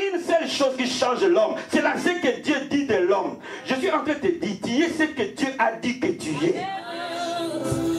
une seule chose qui change l'homme. C'est là ce que Dieu dit de l'homme. Je suis en train de te dire, tu es ce que Dieu a dit que tu es.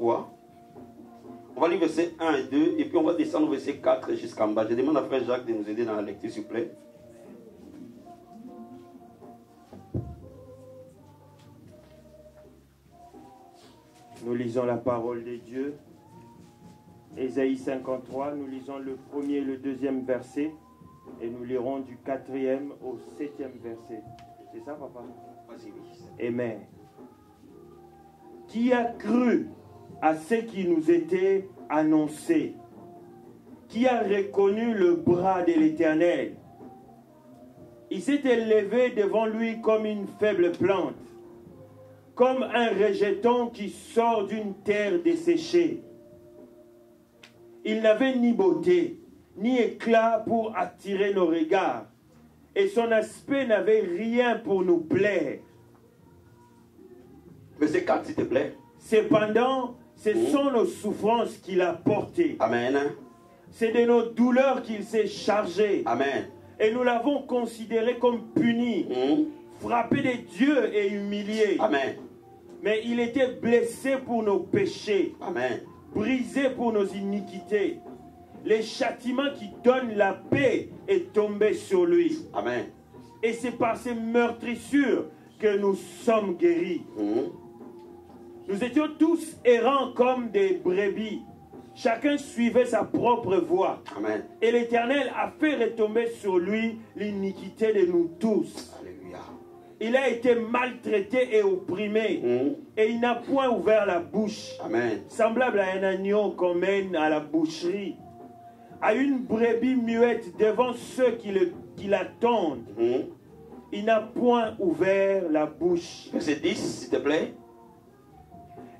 On va lire verset 1 et 2, et puis on va descendre au verset 4 jusqu'en bas. Je demande à Frère Jacques de nous aider dans la lecture, s'il vous plaît. Nous lisons la parole de Dieu. Ésaïe 53, nous lisons le premier et le deuxième verset et nous lirons du quatrième au septième verset. C'est ça, papa? Amen. Qui a cru à ce qui nous était annoncé Qui a reconnu le bras de l'Éternel Il s'est élevé devant lui comme une faible plante, comme un rejeton qui sort d'une terre desséchée. Il n'avait ni beauté, ni éclat pour attirer nos regards, et son aspect n'avait rien pour nous plaire. Verset 4, s'il te plaît? Cependant, ce sont nos souffrances qu'il a portées. Amen. C'est de nos douleurs qu'il s'est chargé. Amen. Et nous l'avons considéré comme puni, Hmm. frappé de Dieu et humilié. Amen. Mais il était blessé pour nos péchés, Amen. brisé pour nos iniquités. Le châtiment qui donne la paix est tombé sur lui. Amen. Et c'est par ces meurtrissures que nous sommes guéris. Hmm. Nous étions tous errants comme des brebis. Chacun suivait sa propre voie. Amen. Et l'Éternel a fait retomber sur lui l'iniquité de nous tous. Alléluia. Il a été maltraité et opprimé. Hmm. Et il n'a point ouvert la bouche. Amen. Semblable à un agneau qu'on mène à la boucherie. À une brebis muette devant ceux qui, le- qui l'attendent. Hmm. Il n'a point ouvert la bouche. Verset 10, s'il te plaît.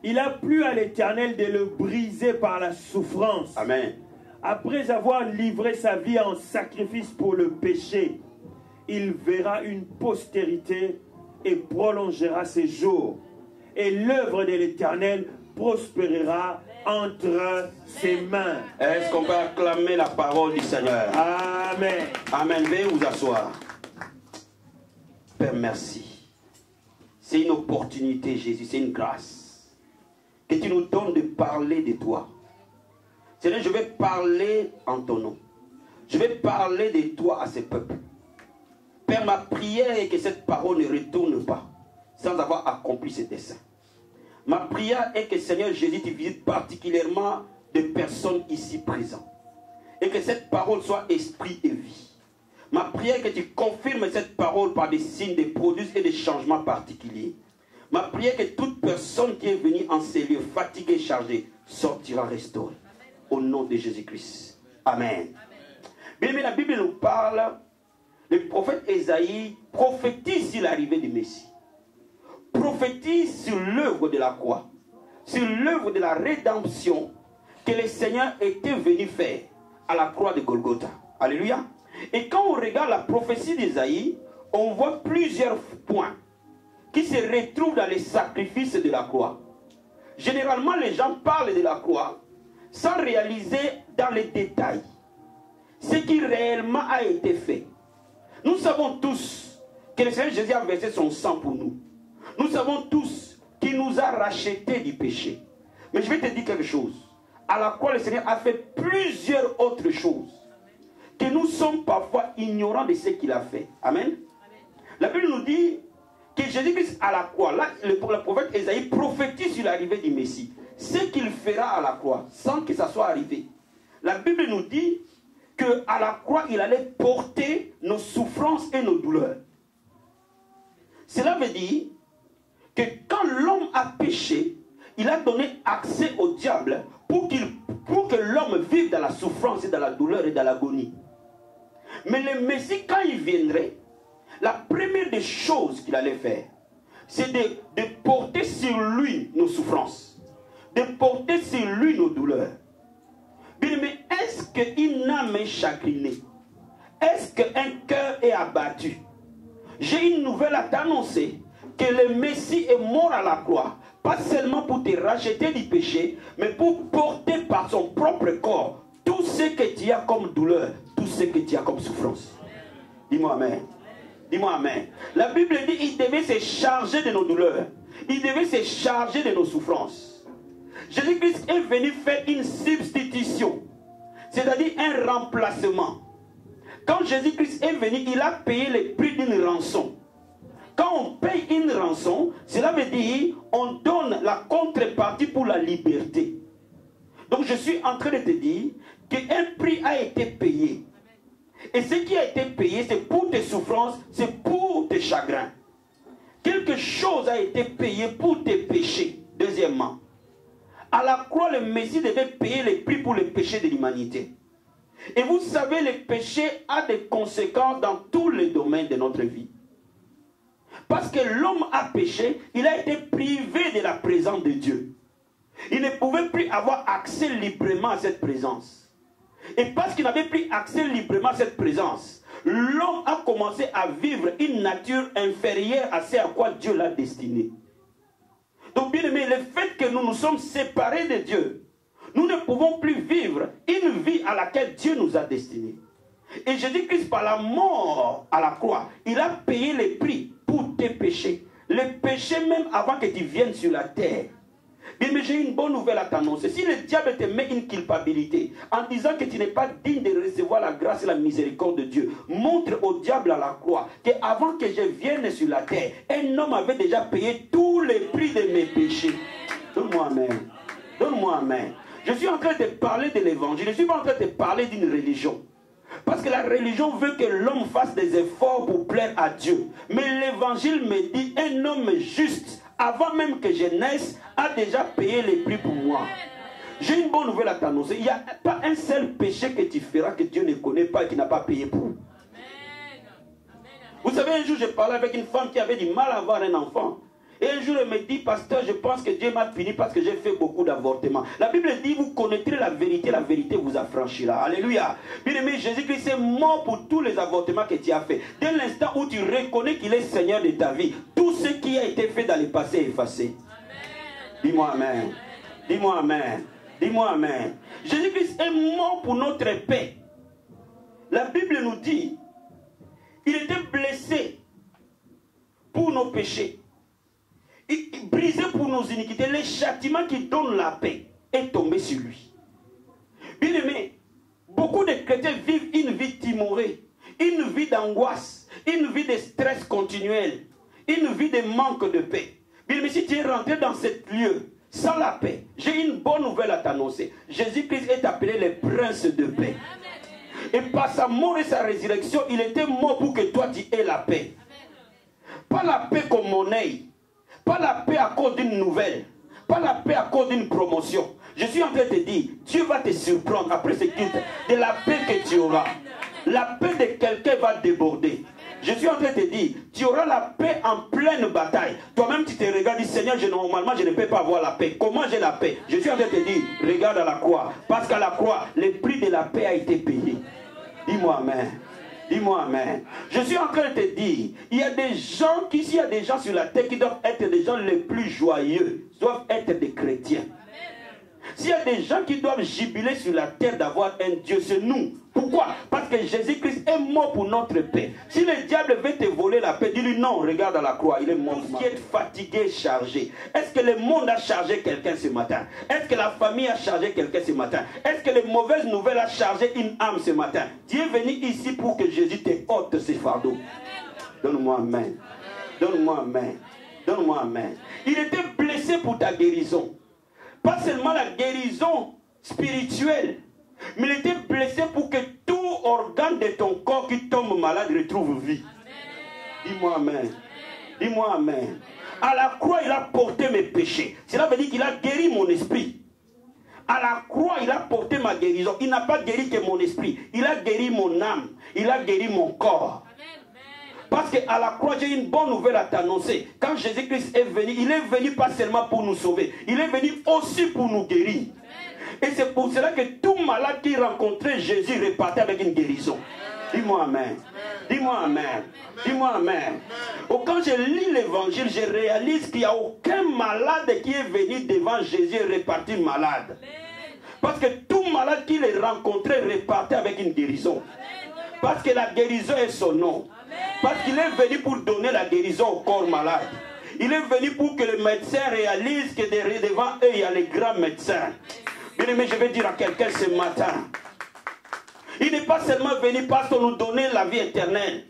Il a plu à l'Éternel de le briser par la souffrance. Amen. Après avoir livré sa vie en sacrifice pour le péché, il verra une postérité et prolongera ses jours. Et l'œuvre de l'Éternel prospérera entre ses mains. Est-ce qu'on peut acclamer la parole du Seigneur? Amen. Amen. Veuillez vous asseoir. Père, merci. C'est une opportunité, Jésus, c'est une grâce. Que tu nous donnes de parler de toi. Seigneur, je vais parler en ton nom. Je vais parler de toi à ce peuple. Père, ma prière est que cette parole ne retourne pas sans avoir accompli ses desseins. Ma prière est que Seigneur Jésus, tu visites particulièrement des personnes ici présentes. Et que cette parole soit esprit et vie. Ma prière est que tu confirmes cette parole par des signes, des produits et des changements particuliers. Ma prière que toute personne qui est venue en ces lieux, fatiguée, chargée, sortira restaurée. Au nom de Jésus-Christ. Amen. Bien aimé, la Bible nous parle, le prophète Esaïe prophétise sur l'arrivée du Messie. Prophétise sur l'œuvre de la croix, sur l'œuvre de la rédemption que le Seigneur était venu faire à la croix de Golgotha. Alléluia. Et quand on regarde la prophétie d'Esaïe, on voit plusieurs points qui se retrouvent dans les sacrifices de la croix. Généralement, les gens parlent de la croix sans réaliser dans les détails ce qui réellement a été fait. Nous savons tous que le Seigneur Jésus a versé son sang pour nous. Nous savons tous qu'il nous a rachetés du péché. Mais je vais te dire quelque chose. À la croix, le Seigneur a fait plusieurs autres choses que nous sommes parfois ignorants de ce qu'il a fait. Amen. La Bible nous dit que Jésus-Christ à la croix, là, le, prophète Esaïe prophétise sur l'arrivée du Messie. Ce qu'il fera à la croix, sans que ça soit arrivé. La Bible nous dit que à la croix, il allait porter nos souffrances et nos douleurs. Cela veut dire que quand l'homme a péché, il a donné accès au diable pour, pour que l'homme vive dans la souffrance et dans la douleur et dans l'agonie. Mais le Messie, quand il viendrait, la première des choses qu'il allait faire, c'est de, porter sur lui nos souffrances, de porter sur lui nos douleurs. Mais est-ce qu'une âme est chagrinée? Est-ce qu'un cœur est abattu? J'ai une nouvelle à t'annoncer que le Messie est mort à la croix, pas seulement pour te racheter du péché, mais pour porter par son propre corps tout ce que tu as comme douleur, tout ce que tu as comme souffrance. Dis-moi Amen. Dis-moi Amen. La Bible dit il devait se charger de nos douleurs. Il devait se charger de nos souffrances. Jésus-Christ est venu faire une substitution, c'est-à-dire un remplacement. Quand Jésus-Christ est venu, il a payé le prix d'une rançon. Quand on paye une rançon, cela veut dire on donne la contrepartie pour la liberté. Donc je suis en train de te dire qu'un prix a été payé. Et ce qui a été payé, c'est pour tes souffrances, c'est pour tes chagrins. Quelque chose a été payé pour tes péchés. Deuxièmement, à la croix, le Messie devait payer le prix pour les péchés de l'humanité. Et vous savez, le péché a des conséquences dans tous les domaines de notre vie. Parce que l'homme a péché, il a été privé de la présence de Dieu. Il ne pouvait plus avoir accès librement à cette présence. Et parce qu'il n'avait plus accès librement à cette présence, l'homme a commencé à vivre une nature inférieure à ce à quoi Dieu l'a destiné. Donc, bien aimé, le fait que nous nous sommes séparés de Dieu, nous ne pouvons plus vivre une vie à laquelle Dieu nous a destinés. Et Jésus-Christ, par la mort à la croix, il a payé le prix pour tes péchés. Les péchés même avant que tu viennes sur la terre. Bien, mais j'ai une bonne nouvelle à t'annoncer. Si le diable te met une culpabilité en disant que tu n'es pas digne de recevoir la grâce et la miséricorde de Dieu, montre au diable à la croix qu'avant que je vienne sur la terre, un homme avait déjà payé tous les prix de mes péchés. Donne-moi Amen. Donne-moi Amen. Je suis en train de parler de l'évangile. Je ne suis pas en train de parler d'une religion. Parce que la religion veut que l'homme fasse des efforts pour plaire à Dieu. Mais l'évangile me dit, un homme juste, avant même que je naisse, a déjà payé les prix pour moi. J'ai une bonne nouvelle à t'annoncer. Il n'y a pas un seul péché que tu feras que Dieu ne connaît pas et qui n'a pas payé pour. Vous savez, un jour, j'ai parlé avec une femme qui avait du mal à avoir un enfant. Et un jour, elle me dit, pasteur, je pense que Dieu m'a puni parce que j'ai fait beaucoup d'avortements. La Bible dit, vous connaîtrez la vérité, la vérité vous affranchira. Alléluia. Bien aimé, Jésus-Christ est mort pour tous les avortements que tu as fait. Dès l'instant où tu reconnais qu'il est Seigneur de ta vie, tout ce qui a été fait dans le passé est effacé. Dis-moi Amen. Dis-moi Amen. Dis-moi Amen. Jésus-Christ est mort pour notre paix. La Bible nous dit, il était blessé pour nos péchés brisé pour nos iniquités, le châtiment qui donne la paix est tombé sur lui. Bien aimé, beaucoup de chrétiens vivent une vie timorée, une vie d'angoisse, une vie de stress continuel, une vie de manque de paix. Bien aimé, si tu es rentré dans ce lieu sans la paix, j'ai une bonne nouvelle à t'annoncer. Jésus-Christ est appelé le prince de paix. Et par sa mort et sa résurrection, il était mort pour que toi tu aies la paix. Pas la paix comme monnaie, pas la paix à cause d'une nouvelle. Pas la paix à cause d'une promotion. Je suis en train de te dire, Dieu va te surprendre après ce culte de la paix que tu auras. La paix de quelqu'un va déborder. Je suis en train de te dire, tu auras la paix en pleine bataille. Toi-même, tu te regardes, dis Seigneur, je, normalement, je ne peux pas avoir la paix. Comment j'ai la paix? Je suis en train de te dire, regarde à la croix. Parce qu'à la croix, le prix de la paix a été payé. Dis-moi Amen. Dis-moi Amen. Je suis en train de te dire, il y a des gens qui, s'il y a des gens sur la terre qui doivent être des gens les plus joyeux, doivent être des chrétiens. S'il y a des gens qui doivent jubiler sur la terre d'avoir un Dieu, c'est nous. Pourquoi? Parce que Jésus-Christ est mort pour notre paix. Si le diable veut te voler la paix, dis-lui non, regarde à la croix, il est mort. Qui est fatigué, chargé. Est-ce que le monde a chargé quelqu'un ce matin? Est-ce que la famille a chargé quelqu'un ce matin? Est-ce que les mauvaises nouvelles a chargé une âme ce matin? Dieu est venu ici pour que Jésus te ôte ses fardeaux. Donne-moi Amen. Donne-moi Amen. Donne-moi Amen. Il était blessé pour ta guérison. Pas seulement la guérison spirituelle, mais il était blessé pour que tout organe de ton corps qui tombe malade retrouve vie. Dis-moi Amen. Dis-moi Amen. À la croix, il a porté mes péchés. Cela veut dire qu'il a guéri mon esprit. À la croix, il a porté ma guérison. Il n'a pas guéri que mon esprit. Il a guéri mon âme. Il a guéri mon corps. Parce qu'à la croix, j'ai une bonne nouvelle à t'annoncer. Quand Jésus-Christ est venu, il est venu pas seulement pour nous sauver, il est venu aussi pour nous guérir. Et c'est pour cela que tout malade qui rencontrait Jésus repartait avec une guérison. Dis-moi Amen. Dis-moi Amen. Dis-moi Amen. Oh, quand je lis l'évangile, je réalise qu'il n'y a aucun malade qui est venu devant Jésus et reparti malade. Parce que tout malade qui les rencontrait repartait avec une guérison. Parce que la guérison est son nom. Parce qu'il est venu pour donner la guérison au corps malade. Il est venu pour que le médecin réalise que devant eux, il y a les grands médecins. Bien aimé, je vais dire à quelqu'un ce matin. Il n'est pas seulement venu parce qu'on nous donnait la vie éternelle.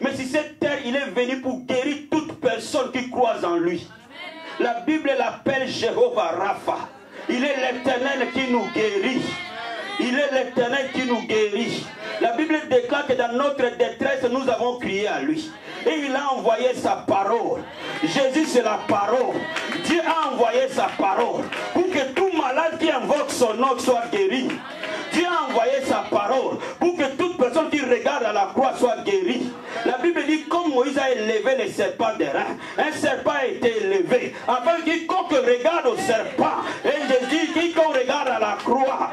Mais si cette terre, il est venu pour guérir toute personne qui croit en lui. La Bible l'appelle Jéhovah Rapha. Il est l'éternel qui nous guérit. Il est l'éternel qui nous guérit. La Bible déclare que dans notre détresse, nous avons crié à lui. Et il a envoyé sa parole. Jésus, c'est la parole. Dieu a envoyé sa parole pour que tout malade qui invoque son nom soit guéri. Dieu a envoyé sa parole pour que toute personne qui regarde à la croix soit guérie. La Bible dit comme Moïse a élevé les serpents des reins, un serpent a été élevé. Afin que quiconque regarde au serpent, et Jésus, quiconque regarde à la croix.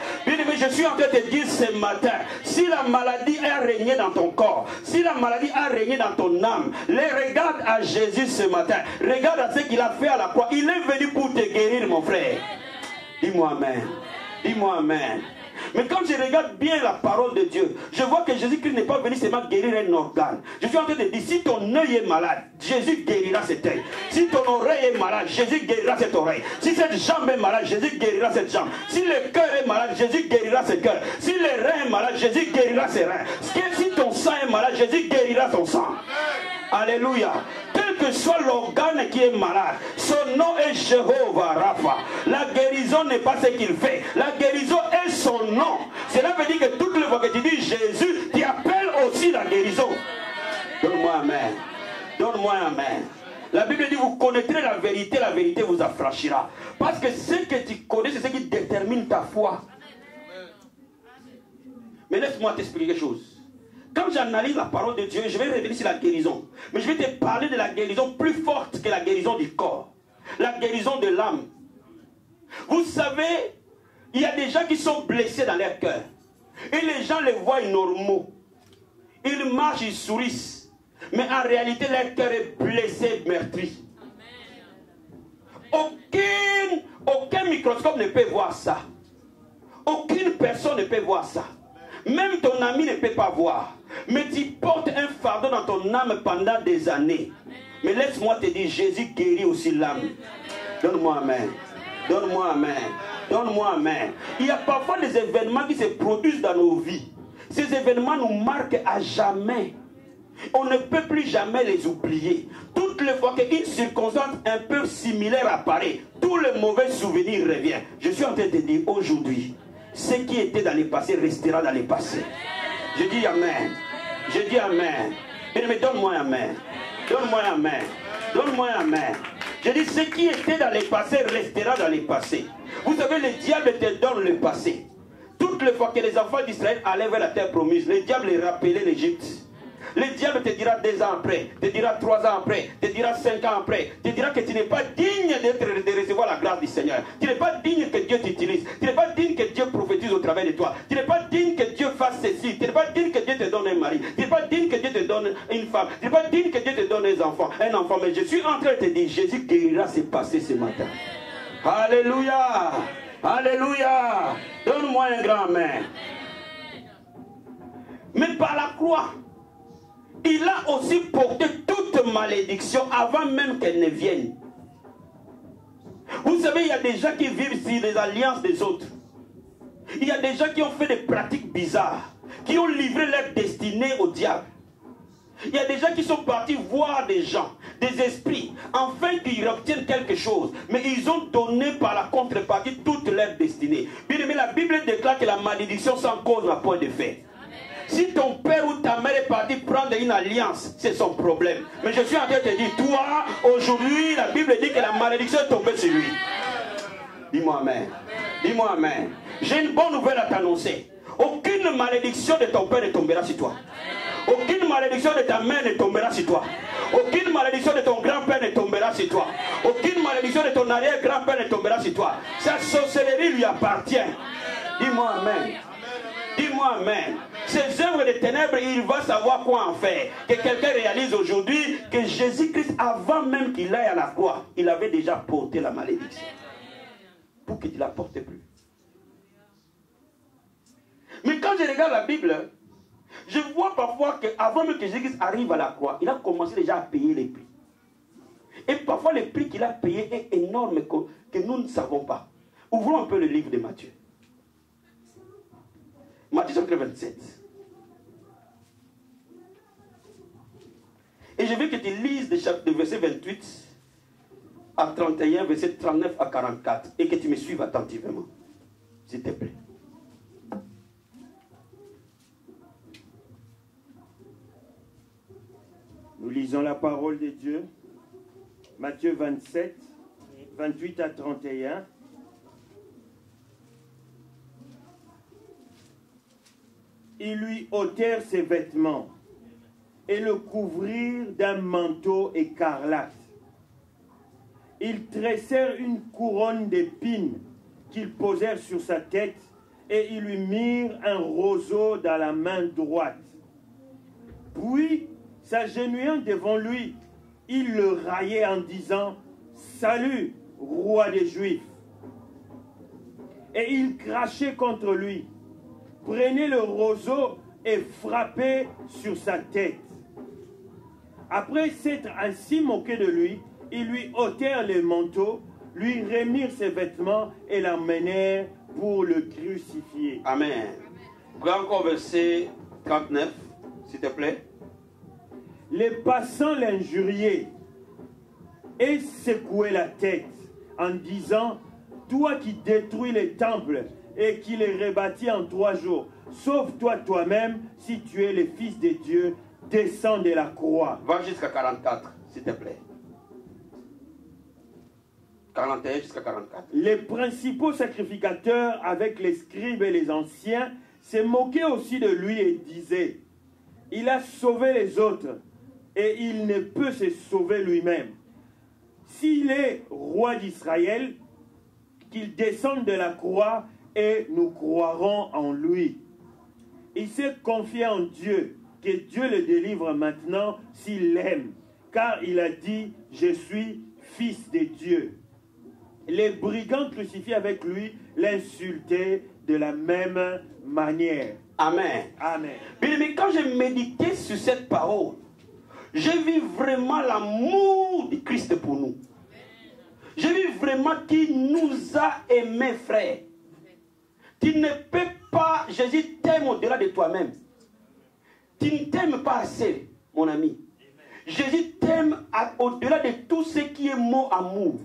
Je suis en train de te dire ce matin, si la maladie a régné dans ton corps, si la maladie a régné dans ton âme, les regarde à Jésus ce matin. Regarde à ce qu'il a fait à la croix. Il est venu pour te guérir, mon frère. Dis-moi Amen. Dis-moi Amen. Mais quand je regarde bien la parole de Dieu, je vois que Jésus-Christ n'est pas venu seulement guérir un organe. Je suis en train de dire, si ton œil est malade, Jésus guérira cet œil. Si ton oreille est malade, Jésus guérira cette oreille. Si cette jambe est malade, Jésus guérira cette jambe. Si le cœur est malade, Jésus guérira ce cœur. Si le rein est malade, Jésus guérira ses reins. Si ton sang est malade, Jésus guérira son sang. Alléluia. Que soit l'organe qui est malade, son nom est Jéhovah Rapha. La guérison n'est pas ce qu'il fait. La guérison est son nom. Cela veut dire que toutes les fois que tu dis Jésus, tu appelles aussi la guérison. Donne-moi Amen. Donne-moi Amen. La Bible dit, vous connaîtrez la vérité, la vérité vous affranchira. Parce que ce que tu connais, c'est ce qui détermine ta foi. Mais laisse-moi t'expliquer quelque chose. Quand j'analyse la parole de Dieu, je vais revenir sur la guérison. Mais je vais te parler de la guérison plus forte que la guérison du corps. La guérison de l'âme. Vous savez, il y a des gens qui sont blessés dans leur cœur. Et les gens les voient normaux. Ils marchent, ils sourissent. Mais en réalité, leur cœur est blessé, meurtri. Aucun microscope ne peut voir ça. Aucune personne ne peut voir ça. Même ton ami ne peut pas voir. Mais tu portes un fardeau dans ton âme pendant des années. Mais laisse-moi te dire, Jésus guérit aussi l'âme. Donne-moi Amen. Donne-moi Amen. Donne-moi Amen. Il y a parfois des événements qui se produisent dans nos vies. Ces événements nous marquent à jamais. On ne peut plus jamais les oublier. Toutes les fois qu'une circonstance un peu similaire apparaît, tout le mauvais souvenir revient. Je suis en train de te dire aujourd'hui, ce qui était dans le passé restera dans le passé. Je dis Amen. Je dis Amen. Mais donne-moi Amen. Donne-moi Amen. Donne-moi Amen. Je dis ce qui était dans le passé restera dans le passé. Vous savez, le diable te donne le passé. Toutes les fois que les enfants d'Israël allaient vers la terre promise, le diable les rappelait l'Égypte. Le diable te dira deux ans après, te dira trois ans après, te dira cinq ans après, te dira que tu n'es pas digne de recevoir la grâce du Seigneur. Tu n'es pas digne que Dieu t'utilise. Tu n'es pas digne que Dieu prophétise au travers de toi. Tu n'es pas digne que Dieu fasse ceci. Tu n'es pas digne que Dieu te donne un mari. Tu n'es pas digne que Dieu te donne une femme. Tu n'es pas digne que Dieu te donne un enfant. Un enfant. Mais je suis en train de te dire, Jésus guérira ses passés ce matin. Alléluia. Alléluia. Donne-moi un grand amen. Mais par la croix, il a aussi porté toute malédiction avant même qu'elle ne vienne. Vous savez, il y a des gens qui vivent sur les alliances des autres. Il y a des gens qui ont fait des pratiques bizarres, qui ont livré leur destinée au diable. Il y a des gens qui sont partis voir des gens, des esprits, afin qu'ils obtiennent quelque chose. Mais ils ont donné par la contrepartie toute leur destinée. Bien aimé, la Bible déclare que la malédiction sans cause n'a point de fait. Si ton père ou ta mère est parti prendre une alliance, c'est son problème. Mais je suis en train de te dire, toi, aujourd'hui, la Bible dit que la malédiction est tombée sur lui. Dis-moi Amen. Dis-moi Amen. J'ai une bonne nouvelle à t'annoncer. Aucune malédiction de ton père ne tombera sur toi. Aucune malédiction de ta mère ne tombera sur toi. Aucune malédiction de ton grand-père ne tombera sur toi. Aucune malédiction de ton arrière-grand-père ne tombera sur toi. Sa sorcellerie lui appartient. Dis-moi Amen. Dis-moi Amen. Ces œuvres de ténèbres, il va savoir quoi en faire. Que quelqu'un réalise aujourd'hui que Jésus-Christ, avant même qu'il aille à la croix, il avait déjà porté la malédiction. Pour tu ne la portes plus. Mais quand je regarde la Bible, je vois parfois qu'avant même que Jésus-Christ arrive à la croix, il a commencé déjà à payer les prix. Et parfois, le prix qu'il a payé est énorme que nous ne savons pas. Ouvrons un peu le livre de Matthieu. Matthieu chapitre 27. Et je veux que tu lises de, verset 28 à 31, verset 39 à 44, et que tu me suives attentivement. S'il te plaît. Nous lisons la parole de Dieu. Matthieu 27, 28 à 31. Ils lui ôtèrent ses vêtements et le couvrirent d'un manteau écarlate. Ils tressèrent une couronne d'épines qu'ils posèrent sur sa tête et ils lui mirent un roseau dans la main droite. Puis, s'agenouillant devant lui, il le raillait en disant Salut, roi des Juifs. Et il crachait contre lui, prenait le roseau et frappait sur sa tête. Après s'être ainsi moqué de lui, ils lui ôtèrent le manteau, lui remirent ses vêtements et l'emmenèrent pour le crucifier. Amen. Prends encore verset 39, s'il te plaît. Les passants l'injuriaient et secouaient la tête en disant Toi qui détruis les temples et qui les rebâtis en trois jours, sauve-toi toi-même si tu es le Fils de Dieu, descends de la croix. Va jusqu'à 44, s'il te plaît. 41 jusqu'à 44. Les principaux sacrificateurs, avec les scribes et les anciens, se moquaient aussi de lui et disaient Il a sauvé les autres et il ne peut se sauver lui-même. S'il est roi d'Israël, qu'il descende de la croix et nous croirons en lui. Il s'est confié en Dieu, que Dieu le délivre maintenant s'il l'aime, car il a dit, je suis fils de Dieu. Les brigands crucifiés avec lui l'insultaient de la même manière. Amen. Amen. Bien, quand j'ai médité sur cette parole, j'ai vu vraiment l'amour de Christ pour nous. J'ai vu vraiment qu'il nous a aimés, frère. Tu ne peux pas, Jésus t'aime au-delà de toi-même. Tu ne t'aimes pas assez, mon ami. Jésus t'aime au-delà de tout ce qui est mot amour.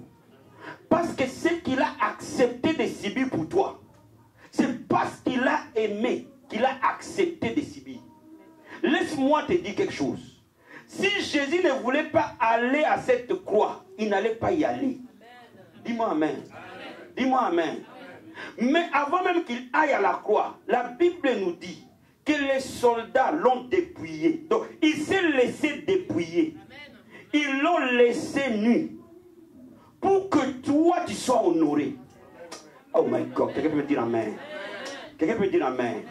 Parce que ce qu'il a accepté de subir pour toi, c'est parce qu'il a aimé qu'il a accepté de subir. Laisse-moi te dire quelque chose. Si Jésus ne voulait pas aller à cette croix, il n'allait pas y aller. Dis-moi Amen. Dis-moi Amen. Mais avant même qu'il aille à la croix, la Bible nous dit que les soldats l'ont dépouillé. Donc, il s'est laissé dépouiller. Ils l'ont laissé nu pour que toi tu sois honoré. Oh my God, quelqu'un peut dire Amen. Quelqu'un peut dire Amen.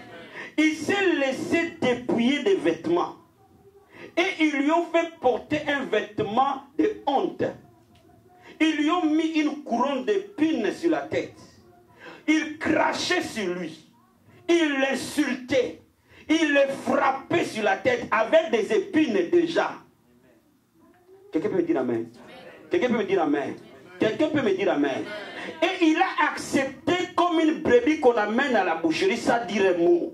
Il s'est laissé dépouiller des vêtements. Et ils lui ont fait porter un vêtement de honte. Ils lui ont mis une couronne d'épines sur la tête. Ils crachaient sur lui. Ils l'insultaient. Ils le frappaient sur la tête avec des épines déjà. Quelqu'un peut me dire Amen? Quelqu'un peut me dire Amen? Quelqu'un peut me dire Amen? Et il a accepté comme une brebis qu'on amène à la boucherie sans dire un mot.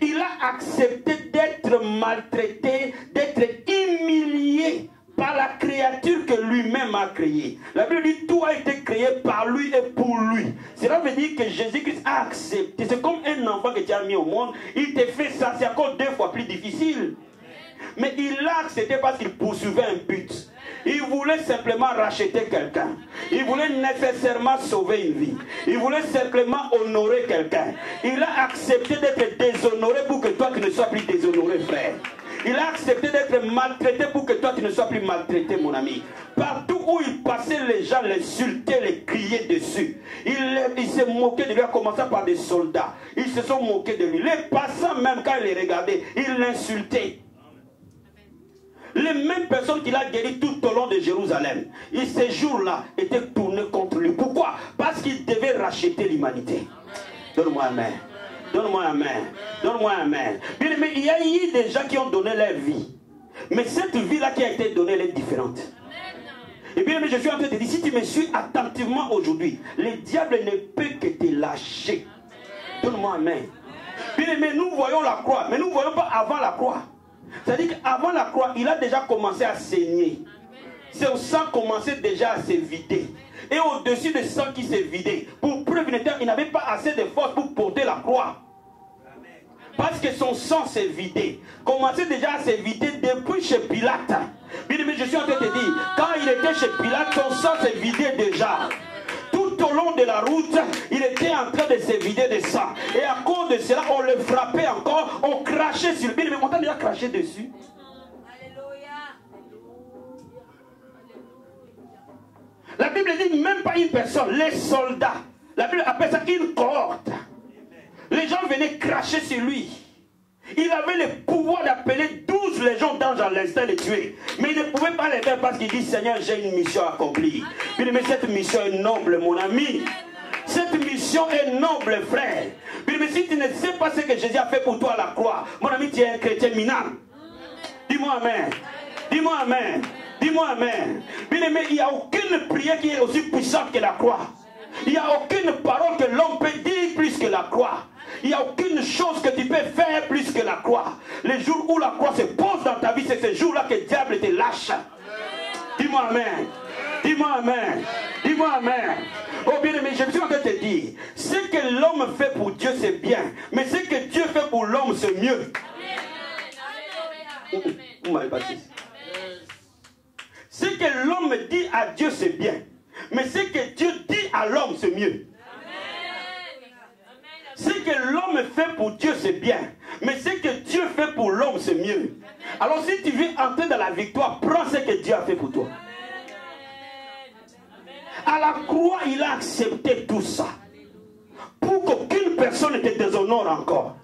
Il a accepté d'être maltraité, d'être humilié par la créature que lui-même a créée. La Bible dit tout a été créé par lui et pour lui. Cela veut dire que Jésus-Christ a accepté. C'est comme un enfant que tu as mis au monde. Il te fait ça, c'est encore deux fois plus difficile. Mais il l'a accepté parce qu'il poursuivait un but. Il voulait simplement racheter quelqu'un. Il voulait nécessairement sauver une vie. Il voulait simplement honorer quelqu'un. Il a accepté d'être déshonoré pour que toi tu ne sois plus déshonoré, frère. Il a accepté d'être maltraité pour que toi tu ne sois plus maltraité, mon ami. Partout où il passait, les gens l'insultaient, les criaient dessus. Il, il se moquait de lui, en commençant par des soldats. Ils se sont moqués de lui. Les passants, même quand il les regardait, ils l'insultaient. Les mêmes personnes qu'il a guéries tout au long de Jérusalem, ces jours-là étaient tournés contre lui. Pourquoi? Parce qu'il devait racheter l'humanité. Donne-moi un. Donne-moi un main. Donne-moi un main. Bien aimé, il y a eu des gens qui ont donné leur vie. Mais cette vie-là qui a été donnée, elle est différente. Et bien aimé, je suis en train de te dire, si tu me suis attentivement aujourd'hui, le diable ne peut que te lâcher. Donne-moi un main. Bien aimé, nous voyons la croix, mais nous ne voyons pas avant la croix. C'est-à-dire qu'avant la croix, il a déjà commencé à saigner. Son sang commençait déjà à se vider. Et au-dessus de sang qui s'est vidé, pour preuve unitaire, il n'avait pas assez de force pour porter la croix. Parce que son sang s'est vidé. Commençait déjà à se vider depuis chez Pilate. Bien aimé, je suis en train de te dire, quand il était chez Pilate, son sang s'est vidé déjà. Tout au long de la route, il était en train de se vider de sang. Et à cause de cela, on le frappait encore, on crachait sur lui. Bien aimé, on t'a déjà craché dessus. La Bible dit même pas une personne, les soldats. La Bible appelle ça une cohorte. Les gens venaient cracher sur lui. Il avait le pouvoir d'appeler 12 légions d'anges à l'instant de tuer. Mais il ne pouvait pas les faire parce qu'il dit Seigneur, j'ai une mission à accomplir. Bien aimé, cette mission est noble, mon ami. Cette mission est noble, frère. Bien aimé, si tu ne sais pas ce que Jésus a fait pour toi à la croix, mon ami, tu es un chrétien minable. Dis-moi Amen. Dis-moi Amen. Dis-moi Amen. Bien aimé, il n'y a aucune prière qui est aussi puissante que la croix. Il n'y a aucune parole que l'homme peut dire plus que la croix. Il n'y a aucune chose que tu peux faire plus que la croix. Les jours où la croix se pose dans ta vie, c'est ce jour-là que le diable te lâche. Dis-moi Amen. Dis-moi Amen. Dis-moi Amen. Oh bien aimé, je suis en train de te dire, ce que l'homme fait pour Dieu, c'est bien. Mais ce que Dieu fait pour l'homme, c'est mieux. Vous m'avez pas dit. Ce que l'homme dit à Dieu, c'est bien. Mais ce que Dieu dit à l'homme, c'est mieux. Ce que l'homme fait pour Dieu, c'est bien. Mais ce que Dieu fait pour l'homme, c'est mieux. Alors si tu veux entrer dans la victoire, prends ce que Dieu a fait pour toi. À la croix, il a accepté tout ça. Pour qu'aucune personne ne te déshonore encore.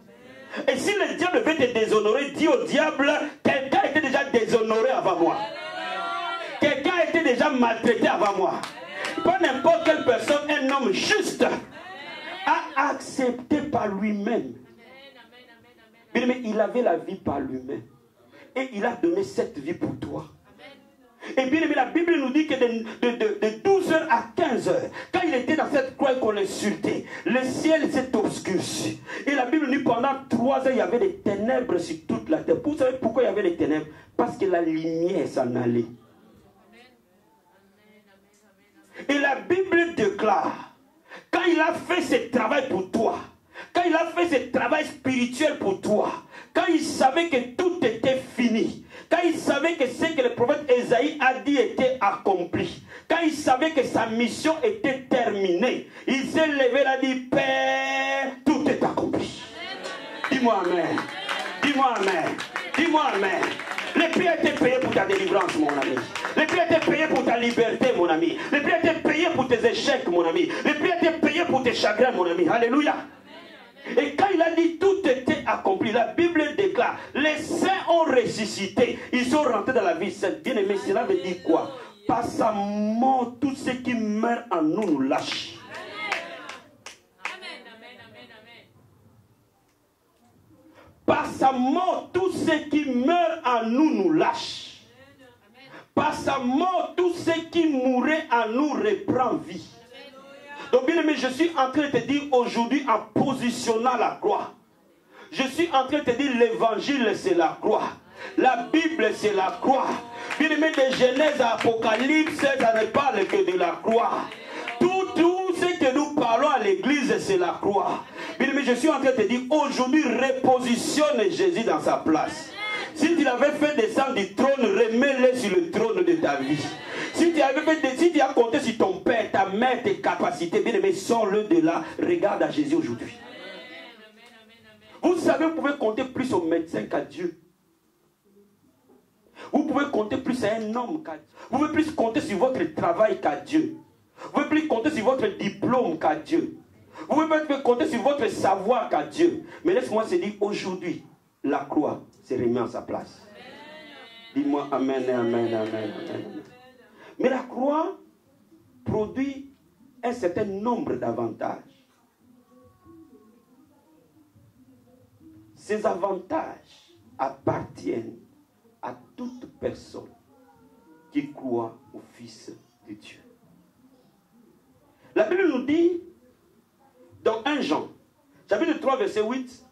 Et si le diable veut te déshonorer, dis au diable, quelqu'un était déjà déshonoré avant moi. Quelqu'un était déjà maltraité avant moi. Pas n'importe quelle personne, un homme juste, a accepté par lui-même. Aimé, il avait la vie par lui-même. Et il a donné cette vie pour toi. Et bien aimé, la Bible nous dit que de, de, de, de 12h à 15h, quand il était dans cette croix qu'on l'insultait, le ciel s'est obscurci. Et la Bible nous dit pendant trois heures, il y avait des ténèbres sur toute la terre. Vous savez pourquoi il y avait des ténèbres? Parce que la lumière s'en allait. Et la Bible déclare, quand il a fait ce travail pour toi, quand il a fait ce travail spirituel pour toi, quand il savait que tout était fini, quand il savait que ce que le prophète Esaïe a dit était accompli, quand il savait que sa mission était terminée, il s'est levé et a dit, Père, tout est accompli. Dis-moi Amen. Dis-moi Amen. Dis-moi Amen. Le prix a été payé pour ta délivrance, mon ami. Le prix a été payé pour ta liberté, mon ami. Le prix été payé pour tes échecs, mon ami. Le prix a été payé pour tes chagrins, mon ami. Alléluia. Et quand il a dit tout était accompli, la Bible déclare, les saints ont ressuscité, ils sont rentrés dans la vie sainte. Bien aimé, cela veut dire quoi? Par sa mort, tout ce qui meurt en nous nous lâche. Par sa mort, tout ce qui meurt en nous nous lâche. Par sa mort, tout ce qui mourait en nous reprend vie. Donc, bien aimé, je suis en train de te dire aujourd'hui en positionnant la croix. Je suis en train de te dire l'évangile, c'est la croix. La Bible, c'est la croix. Bien aimé, de Genèse à Apocalypse, ça ne parle que de la croix. Tout, tout ce que nous parlons à l'église, c'est la croix. Bien aimé, je suis en train de te dire aujourd'hui, repositionne Jésus dans sa place. Si tu l'avais fait descendre du trône, remets-le sur le trône de ta vie. Si tu, avais fait, si tu as compté sur ton père, ta mère, tes capacités, bien aimé, sors-le de là. Regarde à Jésus aujourd'hui. Vous savez, vous pouvez compter plus au médecin qu'à Dieu. Vous pouvez compter plus à un homme qu'à Dieu. Vous pouvez plus compter sur votre travail qu'à Dieu. Vous pouvez plus compter sur votre diplôme qu'à Dieu. Vous pouvez compter sur votre savoir qu'à Dieu. Mais laisse-moi se dire aujourd'hui, la croix s'est remise en sa place. Dis-moi Amen, Amen, Amen, Amen. Mais la croix produit un certain nombre d'avantages. Ces avantages appartiennent à toute personne qui croit au Fils de Dieu. La Bible nous dit dans 1 Jean, chapitre 3, verset 8,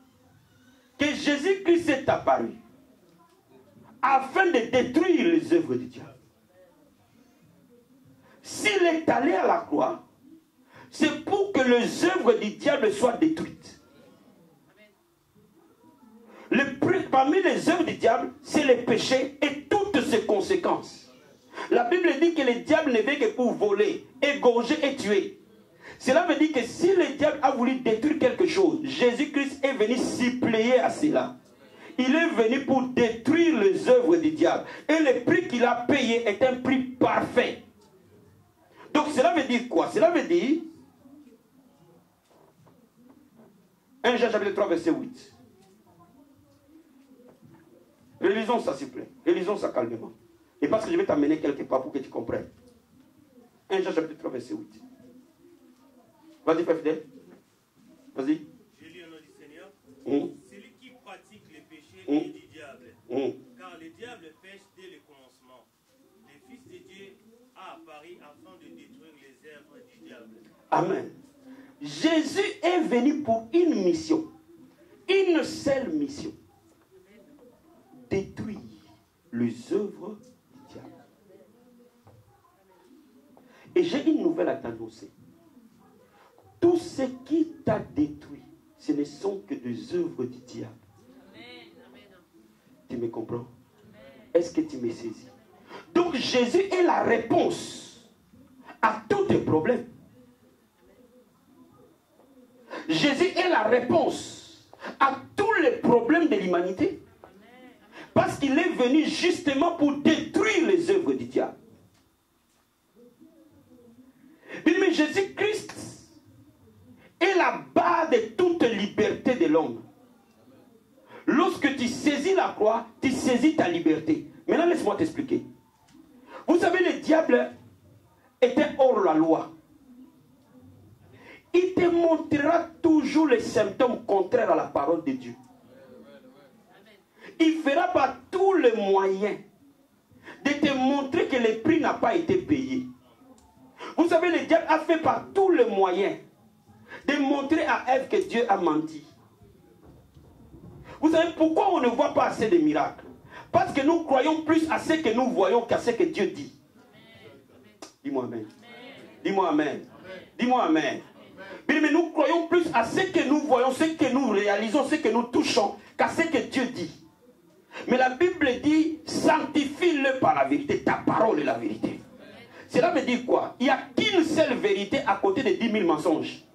que Jésus-Christ est apparu afin de détruire les œuvres du diable. S'il est allé à la croix, c'est pour que les œuvres du diable soient détruites. Le, parmi les œuvres du diable, c'est les péchés et toutes ses conséquences. La Bible dit que le diable ne vient que pour voler, égorger et tuer. Cela veut dire que si le diable a voulu détruire quelque chose, Jésus-Christ est venu suppléer à cela. Il est venu pour détruire les œuvres du diable. Et le prix qu'il a payé est un prix parfait. Donc cela veut dire quoi? Cela veut dire 1 Jean chapitre 3 verset 8. Relisons ça s'il vous plaît. Relisons ça calmement. Et parce que je vais t'amener quelque part pour que tu comprennes. 1 Jean chapitre 3 verset 8. Vas-y, Père fidèle. Vas-y. J'ai lu au nom du Seigneur. Hum, Celui qui pratique les péchés Mm. est du diable. hum. Car le diable pêche dès le commencement. Le Fils de Dieu a apparu afin de détruire les œuvres du diable. Amen. Jésus est venu pour une mission. Une seule mission. Détruire les œuvres du diable. Et j'ai une nouvelle à t'annoncer. Tout ce qui t'a détruit, ce ne sont que des œuvres du diable. Tu me comprends? Est-ce que tu me saisis? Donc Jésus est la réponse à tous tes problèmes. Jésus est la réponse à tous les problèmes de l'humanité. Parce qu'il est venu justement pour détruire les œuvres du diable. Mais Jésus-Christ est la base de toute liberté de l'homme. Lorsque tu saisis la croix, tu saisis ta liberté. Maintenant, laisse-moi t'expliquer. Vous savez, le diable était hors la loi. Il te montrera toujours les symptômes contraires à la parole de Dieu. Il fera par tous les moyens de te montrer que le prix n'a pas été payé. Vous savez, le diable a fait par tous les moyens de montrer à Ève que Dieu a menti. Vous savez pourquoi on ne voit pas assez de miracles? Parce que nous croyons plus à ce que nous voyons qu'à ce que Dieu dit. Dis-moi Amen. Dis-moi Amen. Dis-moi Amen. Mais nous croyons plus à ce que nous voyons, ce que nous réalisons, ce que nous touchons, qu'à ce que Dieu dit. Mais la Bible dit, sanctifie-le par la vérité. Ta parole est la vérité. Cela veut dire quoi? Il n'y a qu'une seule vérité à côté de 10 000 mensonges.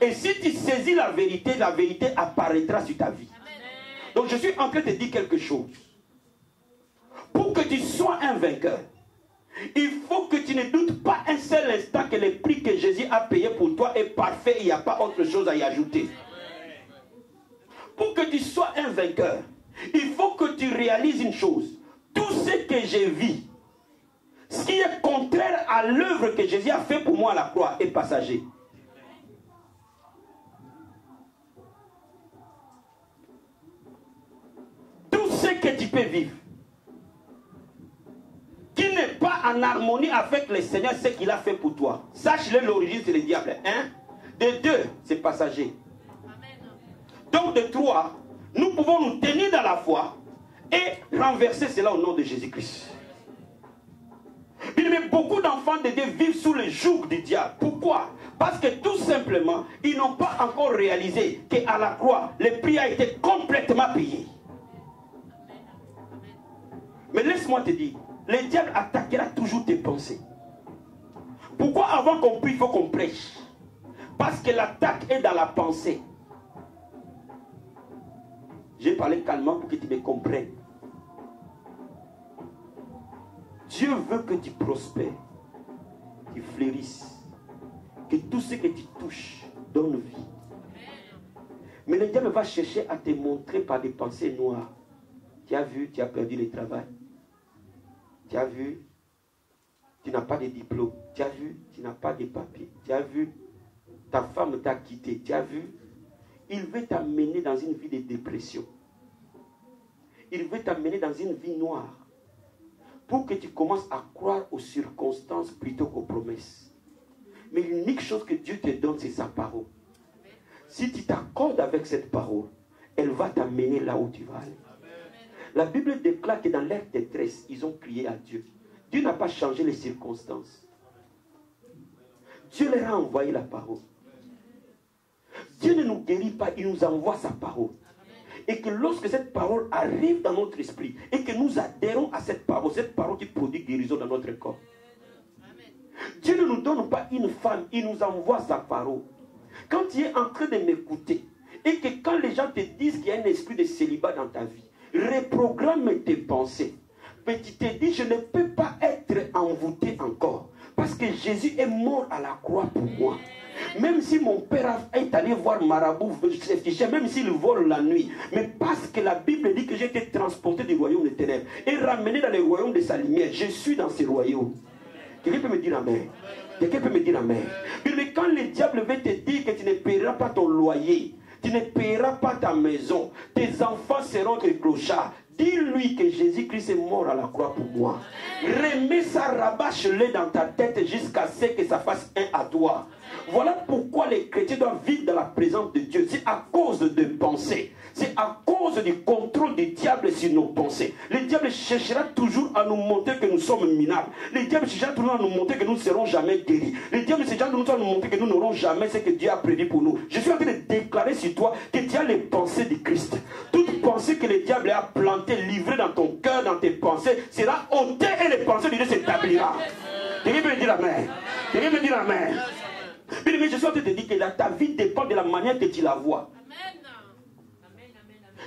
Et si tu saisis la vérité, la vérité apparaîtra sur ta vie. Donc je suis en train de te dire quelque chose. Pour que tu sois un vainqueur, il faut que tu ne doutes pas un seul instant que le prix que Jésus a payé pour toi est parfait il n'y a pas autre chose à y ajouter. Pour que tu sois un vainqueur, il faut que tu réalises une chose. Tout ce que j'ai vu, ce qui est contraire à l'œuvre que Jésus a fait pour moi à la croix est passager. Tout ce que tu peux vivre, qui n'est pas en harmonie avec le Seigneur, ce qu'il a fait pour toi. Sache-le, l'origine, c'est le diable. Un. De deux, c'est passager. Donc de trois, nous pouvons nous tenir dans la foi et renverser cela au nom de Jésus-Christ. Mais beaucoup d'enfants de Dieu vivent sous le joug du diable. Pourquoi? Parce que tout simplement, ils n'ont pas encore réalisé qu'à la croix, le prix a été complètement payé. Mais laisse-moi te dire, le diable attaquera toujours tes pensées. Pourquoi avant qu'on prie, il faut qu'on prêche? Parce que l'attaque est dans la pensée. J'ai parlé calmement pour que tu me comprennes. Dieu veut que tu prospères, tu fleurisses, que tout ce que tu touches donne vie. Mais le diable va chercher à te montrer par des pensées noires. Tu as vu, tu as perdu le travail. Tu as vu, tu n'as pas de diplôme. Tu as vu, tu n'as pas de papier. Tu as vu, ta femme t'a quitté. Tu as vu, il veut t'amener dans une vie de dépression. Il veut t'amener dans une vie noire. Pour que tu commences à croire aux circonstances plutôt qu'aux promesses. Mais l'unique chose que Dieu te donne, c'est sa parole. Si tu t'accordes avec cette parole, elle va t'amener là où tu vas aller. La Bible déclare que dans leur détresse, ils ont crié à Dieu. Dieu n'a pas changé les circonstances. Dieu leur a envoyé la parole. Dieu ne nous guérit pas, il nous envoie sa parole. Et que lorsque cette parole arrive dans notre esprit et que nous adhérons à cette parole, cette parole qui produit guérison dans notre corps. Dieu ne nous donne pas une femme, il nous envoie sa parole. Quand tu es en train de m'écouter et que quand les gens te disent qu'il y a un esprit de célibat dans ta vie, reprogramme tes pensées. Mais tu te dis, je ne peux pas être envoûté encore. Parce que Jésus est mort à la croix pour moi. Même si mon père est allé voir Marabout, même s'il vole la nuit, mais parce que la Bible dit que j'ai été transporté du royaume des ténèbres et ramené dans le royaume de sa lumière, je suis dans ce royaume. Quelqu'un peut me dire Amen? Quelqu'un peut me dire Amen? Mais quand le diable veut te dire que tu ne paieras pas ton loyer, tu ne paieras pas ta maison, tes enfants seront des clochards, Dis-lui que Jésus-Christ est mort à la croix pour moi. Remets ça, rabâche-le dans ta tête jusqu'à ce que ça fasse un à toi. Voilà pourquoi les chrétiens doivent vivre dans la présence de Dieu. C'est à cause de pensées. C'est à cause du contrôle du diable sur nos pensées. Le diable cherchera toujours à nous montrer que nous sommes minables. Le diable cherchera toujours à nous montrer que nous ne serons jamais guéris. Le diable cherchera toujours à nous montrer que nous n'aurons jamais ce que Dieu a prévu pour nous. Je suis en train de déclarer sur toi que tu as les pensées de Christ. Toute pensée que le diable a plantée, livrée dans ton cœur, dans tes pensées, sera ôtée et les pensées de Dieu s'établira. Quelqu'un dire Amen. Quelqu'un dire Amen. Bien aimé, je suis en train de te dire que la- ta vie dépend de la manière que tu la vois.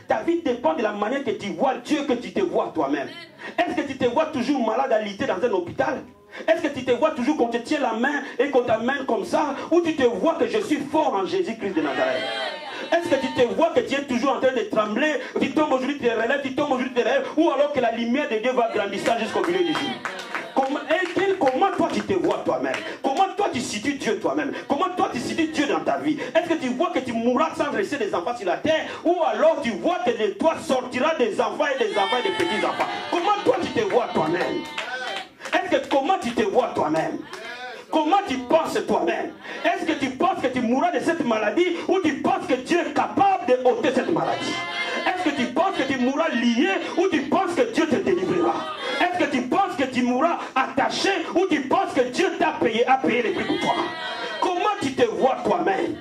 Ta vie dépend de la manière que tu vois Dieu, que tu te vois toi-même. Est-ce que tu te vois toujours malade alité dans un hôpital? Est-ce que tu te vois toujours qu'on te tient la main et qu'on t'amène comme ça Ou tu te vois que je suis fort en Jésus-Christ de Nazareth? Est-ce que tu te vois que tu es toujours en train de trembler Tu tombes aujourd'hui, tu te relèves, tu tombes aujourd'hui, tu te relèves Ou alors que la lumière de Dieu va grandissant jusqu'au milieu du jour? Comment, et quel- comment toi tu te vois toi-même? Comment tu situes Dieu toi-même Comment toi tu situes Dieu dans ta vie Est-ce que tu vois que tu mourras sans laisser des enfants sur la terre Ou alors tu vois que de toi sortira des enfants et des enfants et des petits-enfants Comment toi tu te vois toi-même Est-ce que comment tu te vois toi-même Comment tu penses toi-même Est-ce que tu penses que tu mourras de cette maladie ou tu penses que Dieu est capable de ôter cette maladie Est-ce que tu penses que tu mourras lié ou tu penses que Dieu te mourras attaché ou tu penses que Dieu t'a payé, a payé les prix pour toi Comment tu te vois toi-même?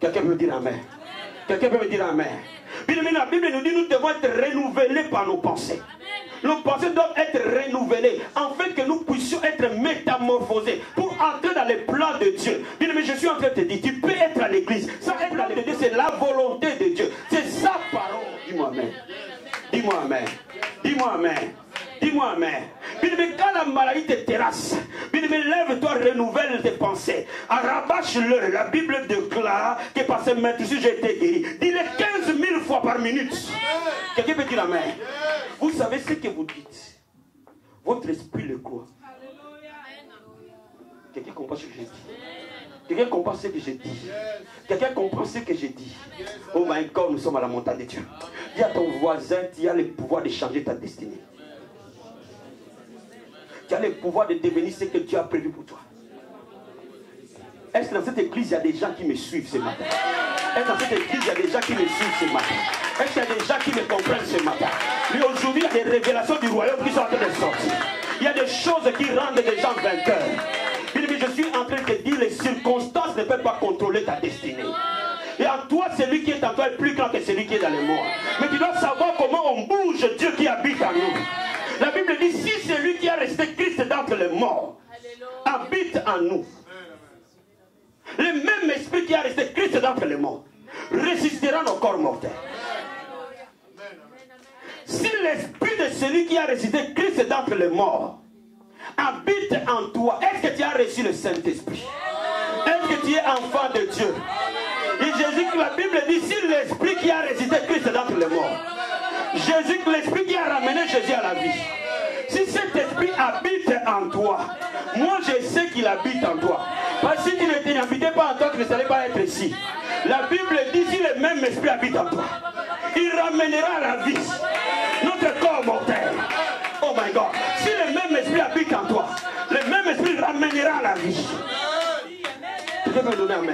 Quelqu'un peut me dire Amen. Quelqu'un peut me dire Amen. Bien la Bible nous dit nous devons être renouvelés par nos pensées. Nos pensées doivent être renouvelées afin que nous puissions être métamorphosés pour entrer dans les plans de Dieu. Bien aimé, je suis en train de te dire, tu peux être à l'église. Ça, être à l'église, c'est la volonté de Dieu. C'est sa parole. Dis-moi Amen. Dis-moi Amen. Dis-moi Amen. Dis-moi Amen. Bien aimé, quand la maladie te terrasse, lève-toi, renouvelle tes pensées. Arrabache-le. La Bible déclare que par ce maître j'ai été guéri. Dis-le 15 000 fois par minute. Quelqu'un peut dire Amen. Vous savez ce que vous dites? Votre esprit le croit. Quelqu'un comprend ce que j'ai dit? Quelqu'un comprend ce que j'ai dit? Quelqu'un comprend ce que j'ai dit? Oh my God, nous sommes à la montagne de Dieu. Dis à ton voisin, tu as le pouvoir de changer ta destinée. As le pouvoir de devenir ce que Dieu a prévu pour toi. Est-ce que dans cette église, il y a des gens qui me suivent ce matin? Est-ce que dans cette église, il y a des gens qui me suivent ce matin? Est-ce qu'il y a des gens qui me comprennent ce matin? Mais aujourd'hui, il y a des révélations du royaume qui sont en train de sortir. Il y a des choses qui rendent les gens vainqueurs. Bien aimé, je suis en train de te dire, les circonstances ne peuvent pas contrôler ta destinée. Et en toi, celui qui est en toi est plus grand que celui qui est dans les morts. Mais tu dois savoir comment on bouge Dieu qui habite en nous. La Bible dit, si celui qui a resté Christ d'entre les morts habite en nous, le même esprit qui a resté Christ d'entre les morts résistera nos corps mortels. Si l'esprit de celui qui a ressuscité Christ d'entre les morts habite en toi, est-ce que tu as reçu le Saint-Esprit? Est-ce que tu es enfant de Dieu? Et Jésus, la Bible dit, si l'esprit qui a ressuscité Christ d'entre les morts, Jésus, l'esprit qui a ramené Jésus à la vie, si cet esprit habite en toi, moi je sais qu'il habite en toi. Parce que si tu n'habitais pas en toi, tu ne serais pas être ici. La Bible dit si le même esprit habite en toi, il ramènera à la vie notre corps mortel. Oh my God. Si le même esprit habite en toi, le même esprit ramènera à la vie. Quelqu'un peut donner un main.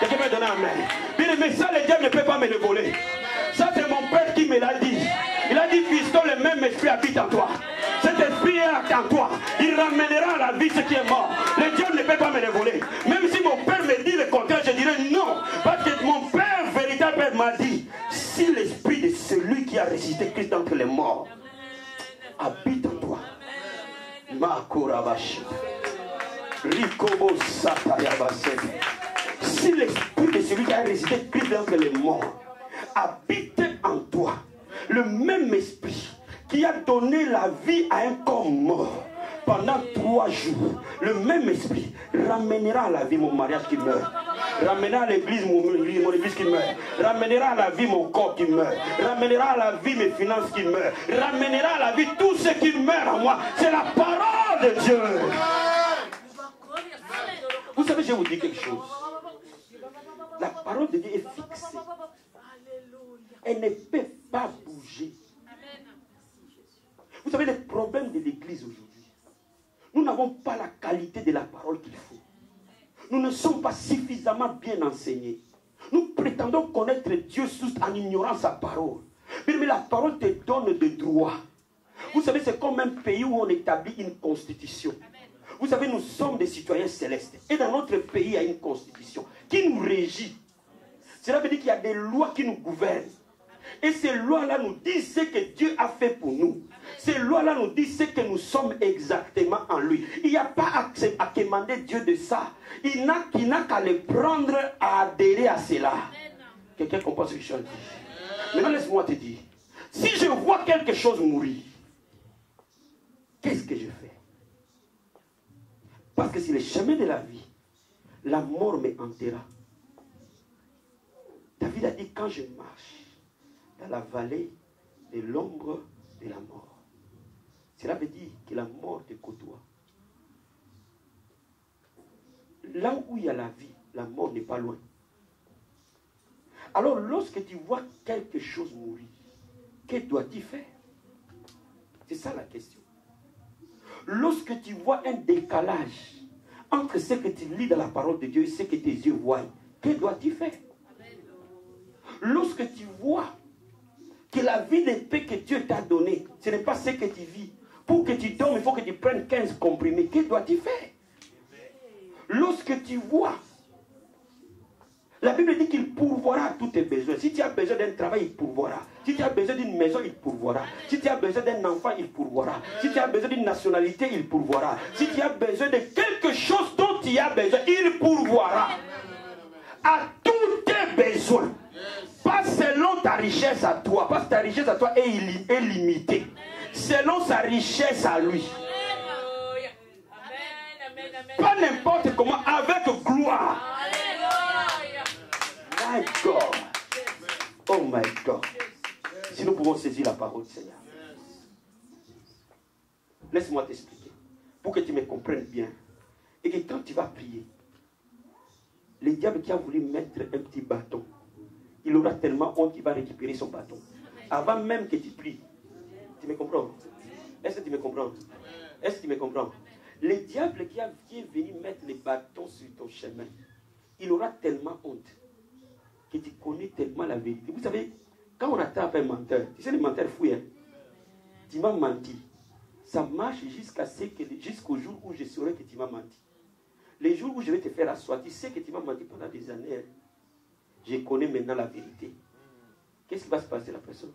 Quelqu'un peut donner un main. Aimé, ça, le diable ne peut pas me le voler. Ça, c'est mon père qui me l'a dit. Il a dit, fiston, le même esprit habite en toi. Cet esprit est en toi. Il ramènera à la vie ce qui est mort. Le diable ne peut pas me le voler. Même si mon père me dit le contraire, je dirais non. Parce que mon père, véritable père, m'a dit, si l'esprit de celui qui a résisté Christ d'entre les morts habite en toi, Makorabashi, Rikobo. Si l'esprit de celui qui a résisté Christ d'entre les morts habite en toi, le même esprit qui a donné la vie à un corps mort pendant trois jours, le même esprit ramènera à la vie mon mariage qui meurt, ramènera à l'église mon, mon église qui meurt, ramènera à la vie mon corps qui meurt, ramènera à la vie mes finances qui meurent, ramènera à la vie tout ce qui meurt en moi. C'est la parole de Dieu. Vous savez, je vous dire quelque chose. La parole de Dieu est fixée. Elle ne peut pas bouger. Vous savez, le problème de l'Église aujourd'hui, nous n'avons pas la qualité de la parole qu'il faut. Nous ne sommes pas suffisamment bien enseignés. Nous prétendons connaître Dieu sous en ignorant sa parole. Mais la parole te donne des droits. Vous savez, c'est comme un pays où on établit une constitution. Vous savez, nous sommes des citoyens célestes. Et dans notre pays, il y a une constitution qui nous régit. Cela veut dire qu'il y a des lois qui nous gouvernent. Et ces lois-là nous disent ce que Dieu a fait pour nous. Ces lois-là nous disent ce que nous sommes exactement en lui. Il n'y a pas à, à demander Dieu de ça. Il n'a qu'à le prendre à adhérer à cela. Quelqu'un comprend ce que je dis Maintenant, laisse-moi te dire. Si je vois quelque chose mourir, qu'est-ce que je fais? Parce que c'est le chemin de la vie. La mort me hantera. David a dit, quand je marche dans la vallée de l'ombre de la mort, cela veut dire que la mort te côtoie. Là où il y a la vie, la mort n'est pas loin. Alors lorsque tu vois quelque chose mourir, que dois-tu faire? C'est ça la question. Lorsque tu vois un décalage entre ce que tu lis dans la parole de Dieu et ce que tes yeux voient, que dois-tu faire? Lorsque tu vois que la vie de paix que Dieu t'a donnée, ce n'est pas ce que tu vis. Pour que tu dormes, il faut que tu prennes 15 comprimés. Que dois-tu faire? Lorsque tu vois, la Bible dit qu'il pourvoira tous tes besoins. Si tu as besoin d'un travail, il pourvoira. Si tu as besoin d'une maison, il pourvoira. Si tu as besoin d'un enfant, il pourvoira. Si tu as besoin d'une nationalité, il pourvoira. Si tu as besoin de quelque chose dont tu as besoin, il pourvoira. À tous tes besoins. Pas selon ta richesse à toi, parce que ta richesse à toi est, est limitée. Selon sa richesse à lui. Pas n'importe comment, avec gloire. My God. Oh my God. Si nous pouvons saisir la parole du Seigneur. Laisse-moi t'expliquer. Pour que tu me comprennes bien. Et que quand tu vas prier, le diable qui a voulu mettre un petit bâton, il aura tellement honte qu'il va récupérer son bâton. Avant même que tu pries. Tu me comprends? Est-ce que tu me comprends? Est-ce que tu me comprends? Le diable qui, a, qui est venu mettre les bâtons sur ton chemin, il aura tellement honte que tu connais tellement la vérité. Vous savez, quand on attrape un menteur, tu sais, les menteurs fouillent, hein? tu m'as menti. Ça marche jusqu'à ce jusqu'au jour où je saurai que tu m'as menti. Les jours où je vais te faire asseoir, tu sais que tu m'as menti pendant des années. hein? Je connais maintenant la vérité. Qu'est-ce qui va se passer à la personne?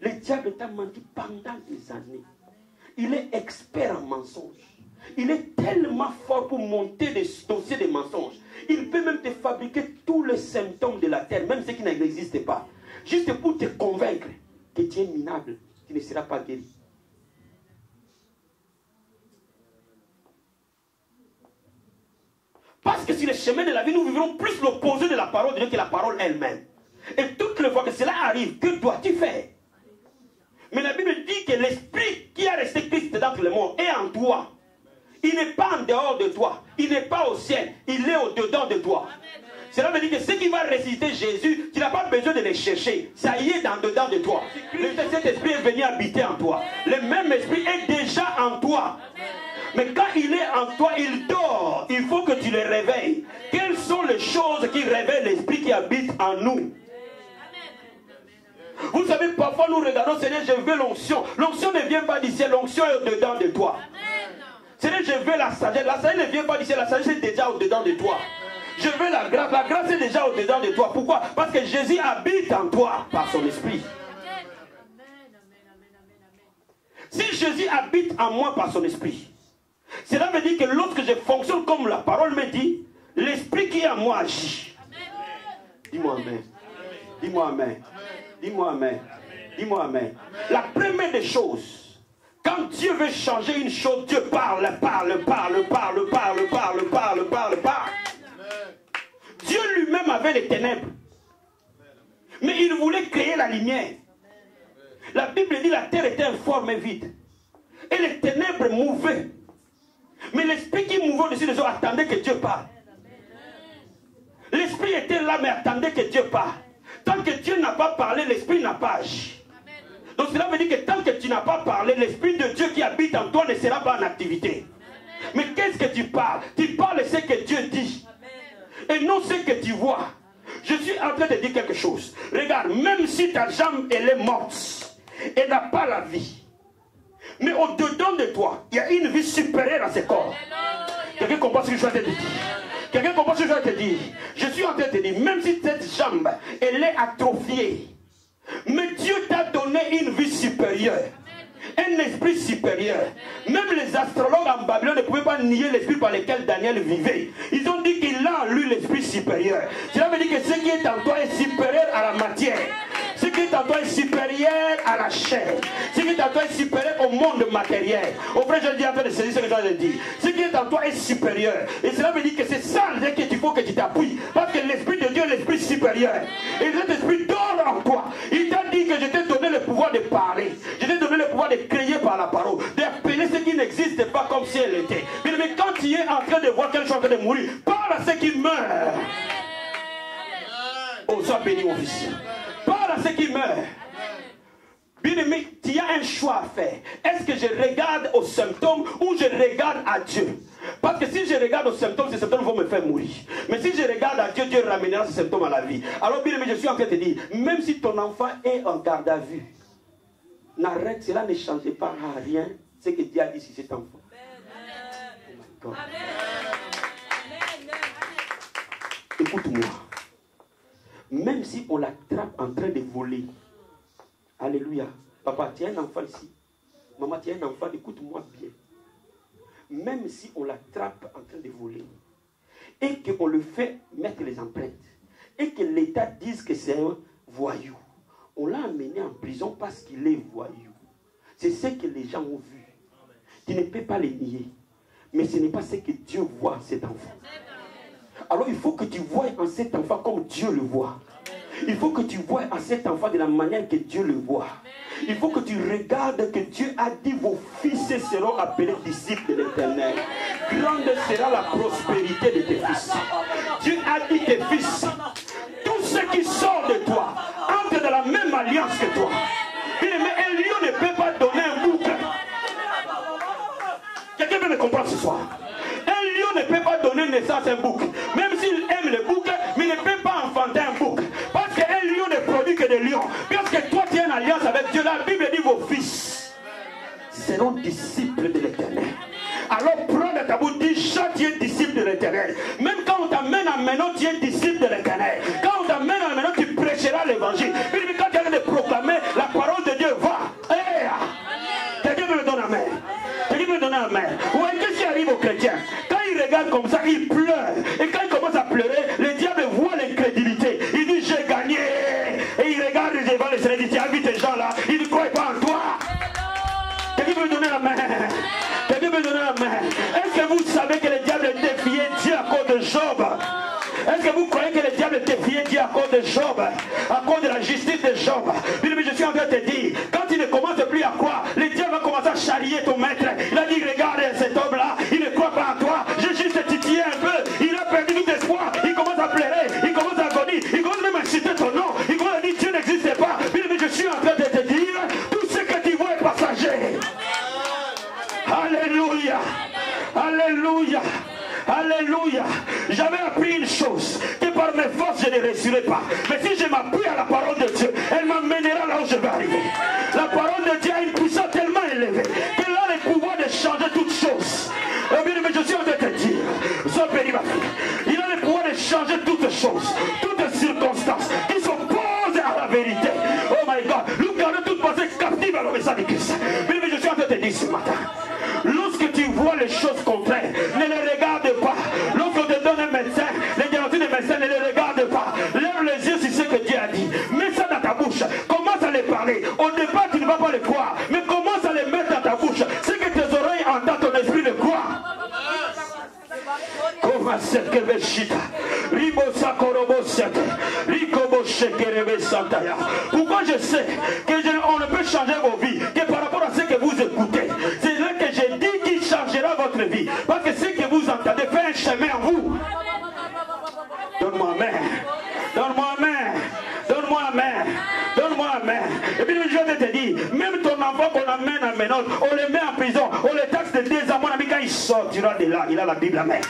Le diable t'a menti pendant des années. Il est expert en mensonges. Il est tellement fort pour monter des dossiers de mensonges. Il peut même te fabriquer tous les symptômes de la terre, même ceux qui n'existent pas. Juste pour te convaincre que tu es minable, tu ne seras pas guéri. Parce que sur le chemin de la vie, nous vivrons plus l'opposé de la parole de Dieu que la parole elle-même. Et toutes les fois que cela arrive, que dois-tu faire? Mais la Bible dit que l'esprit qui a resté Christ dans le monde est en toi. Il n'est pas en dehors de toi. Il n'est pas au ciel. Il est au-dedans de toi. Cela veut dire que ce qui va ressusciter Jésus, tu n'as pas besoin de les chercher. Ça y est dans dedans de toi. Le Saint-Esprit est venu habiter en toi. Le même esprit est déjà en toi. Mais quand il est en toi, il dort. Il faut que tu le réveilles. Quelles sont les choses qui réveillent l'esprit qui habite en nous? Vous savez, parfois nous regardons, Seigneur, je veux l'onction. L'onction ne vient pas d'ici, l'onction est au-dedans de toi. Seigneur, je veux la sagesse. La sagesse ne vient pas d'ici, la sagesse est déjà au-dedans de toi. Je veux la grâce. La grâce est déjà au-dedans de toi. Pourquoi? Parce que Jésus habite en toi par son esprit. Si Jésus habite en moi par son esprit, cela veut dire que lorsque je fonctionne comme la parole me dit, l'esprit qui est en moi agit. Dis-moi Amen. Dis-moi Amen. Dis-moi Amen. Dis-moi Amen. La première des choses, quand Dieu veut changer une chose, Dieu parle, parle, parle, parle, parle, parle, parle, parle, parle. Dieu lui-même avait les ténèbres. Mais il voulait créer la lumière. La Bible dit la terre était informe et vide. Et les ténèbres mouvaient. Mais l'esprit qui mouvait au-dessus des eaux attendait que Dieu parle. L'esprit était là, mais attendait que Dieu parle. Tant que Dieu n'a pas parlé, l'esprit n'a pas agi. Donc cela veut dire que tant que tu n'as pas parlé, l'esprit de Dieu qui habite en toi ne sera pas en activité. Mais qu'est-ce que tu parles? Tu parles ce que Dieu dit. Et non ce que tu vois. Je suis en train de dire quelque chose. Regarde, même si ta jambe elle est morte, elle n'a pas la vie. Mais au-dedans de toi, il y a une vie supérieure à ce corps. Quelqu'un comprend ce que je suis en train de dire? Quelqu'un comprend ce que je suis en train de dire? Je suis en train de dire, même si cette jambe, elle est atrophiée, mais Dieu t'a donné une vie supérieure. Un esprit supérieur. Même les astrologues en Babylone ne pouvaient pas nier l'esprit par lequel Daniel vivait. Ils ont dit qu'il a en lui l'esprit supérieur. Cela veut dire que ce qui est en toi est supérieur à la matière. Ce qui est en toi est supérieur à la chair. Ce qui est en toi est supérieur au monde matériel. Au frère, je dis en train de saisir ce que je dis. Ce qui est en toi est supérieur. Et cela veut dire que c'est ça que il faut que tu t'appuies. Parce que l'esprit de Dieu est l'esprit supérieur. Et cet esprit dort en toi. Il t'a dit que je t'ai donné le pouvoir de parler. Je t'ai donné le pouvoir de créer par la parole. D'appeler ce qui n'existe pas comme si elle était. Mais quand tu es en train de voir quelque chose en train de mourir, parle à ceux qui meurent. Oh, sois béni, mon fils. À ceux qui meurent. Bien aimé, tu as un choix à faire. Est-ce que je regarde aux symptômes ou je regarde à Dieu? Parce que si je regarde aux symptômes, ces symptômes vont me faire mourir. Mais si je regarde à Dieu, Dieu ramènera ces symptômes à la vie. Alors, bien aimé, je suis en train de te dire, même si ton enfant est en garde à vue, n'arrête, cela ne change pas à rien ce que Dieu a dit sur cet enfant. Oh. Écoute-moi. Même si on l'attrape en train de voler, Alléluia. Papa, tu un enfant ici. Maman, tu un enfant, écoute-moi bien. Même si on l'attrape en train de voler et qu'on le fait mettre les empreintes et que l'État dise que c'est un voyou, on l'a amené en prison parce qu'il est voyou. C'est ce que les gens ont vu. Tu ne peux pas les nier. Mais ce n'est pas ce que Dieu voit cet enfant. Alors il faut que tu vois en cet enfant comme Dieu le voit. Il faut que tu vois en cet enfant de la manière que Dieu le voit. Il faut que tu regardes que Dieu a dit vos fils seront appelés disciples de l'éternel. Grande sera la prospérité de tes fils. Dieu a dit tes fils, tout ce qui sort de toi, entre dans la même alliance que toi. Aimé, un lion ne peut pas donner un bouc. Quelqu'un peut me comprendre ce soir? Un lion ne peut pas donner naissance à un bouc. Même s'il aime le bouc, mais il ne peut pas enfanter un bouc. Parce qu'un lion ne produit que des lions. Parce que toi, tu as une alliance avec Dieu. La Bible dit vos fils seront disciples de l'éternel. Alors prends de ta bouche, dis, tu es disciple de l'éternel. Même quand on t'amène à Ménon, tu es disciple de l'éternel. Quand on t'amène à Ménon, tu prêcheras l'évangile. Mais quand tu de proclamer, la parole de Dieu va. Eh, ah. Quelqu'un me donne la main. Me donne la main. Où est-ce qui arrive aux chrétiens comme ça, il pleure. Et quand il commence à pleurer, le diable voit l'incrédulité. Il dit, j'ai gagné. Et il regarde les Seigneur, il dit, gens-là, ils ne croient pas en toi. Quelqu'un veut donner la main? Quelqu'un veut donner la main? Est-ce que vous savez que le diable défiait Dieu à cause de Job? Est-ce que vous croyez que le diable défiait Dieu à cause de Job? À cause de la justice de Job? Mais je suis en train de te dire, quand il ne commence plus à croire, le diable va commencer à charrier ton maître. Il a dit, ne réussirai pas. Mais si je m'appuie à la parole de Dieu, elle m'amènera là où je vais arriver. La parole de Dieu a une puissance quand il sortira de là, il a la Bible à main.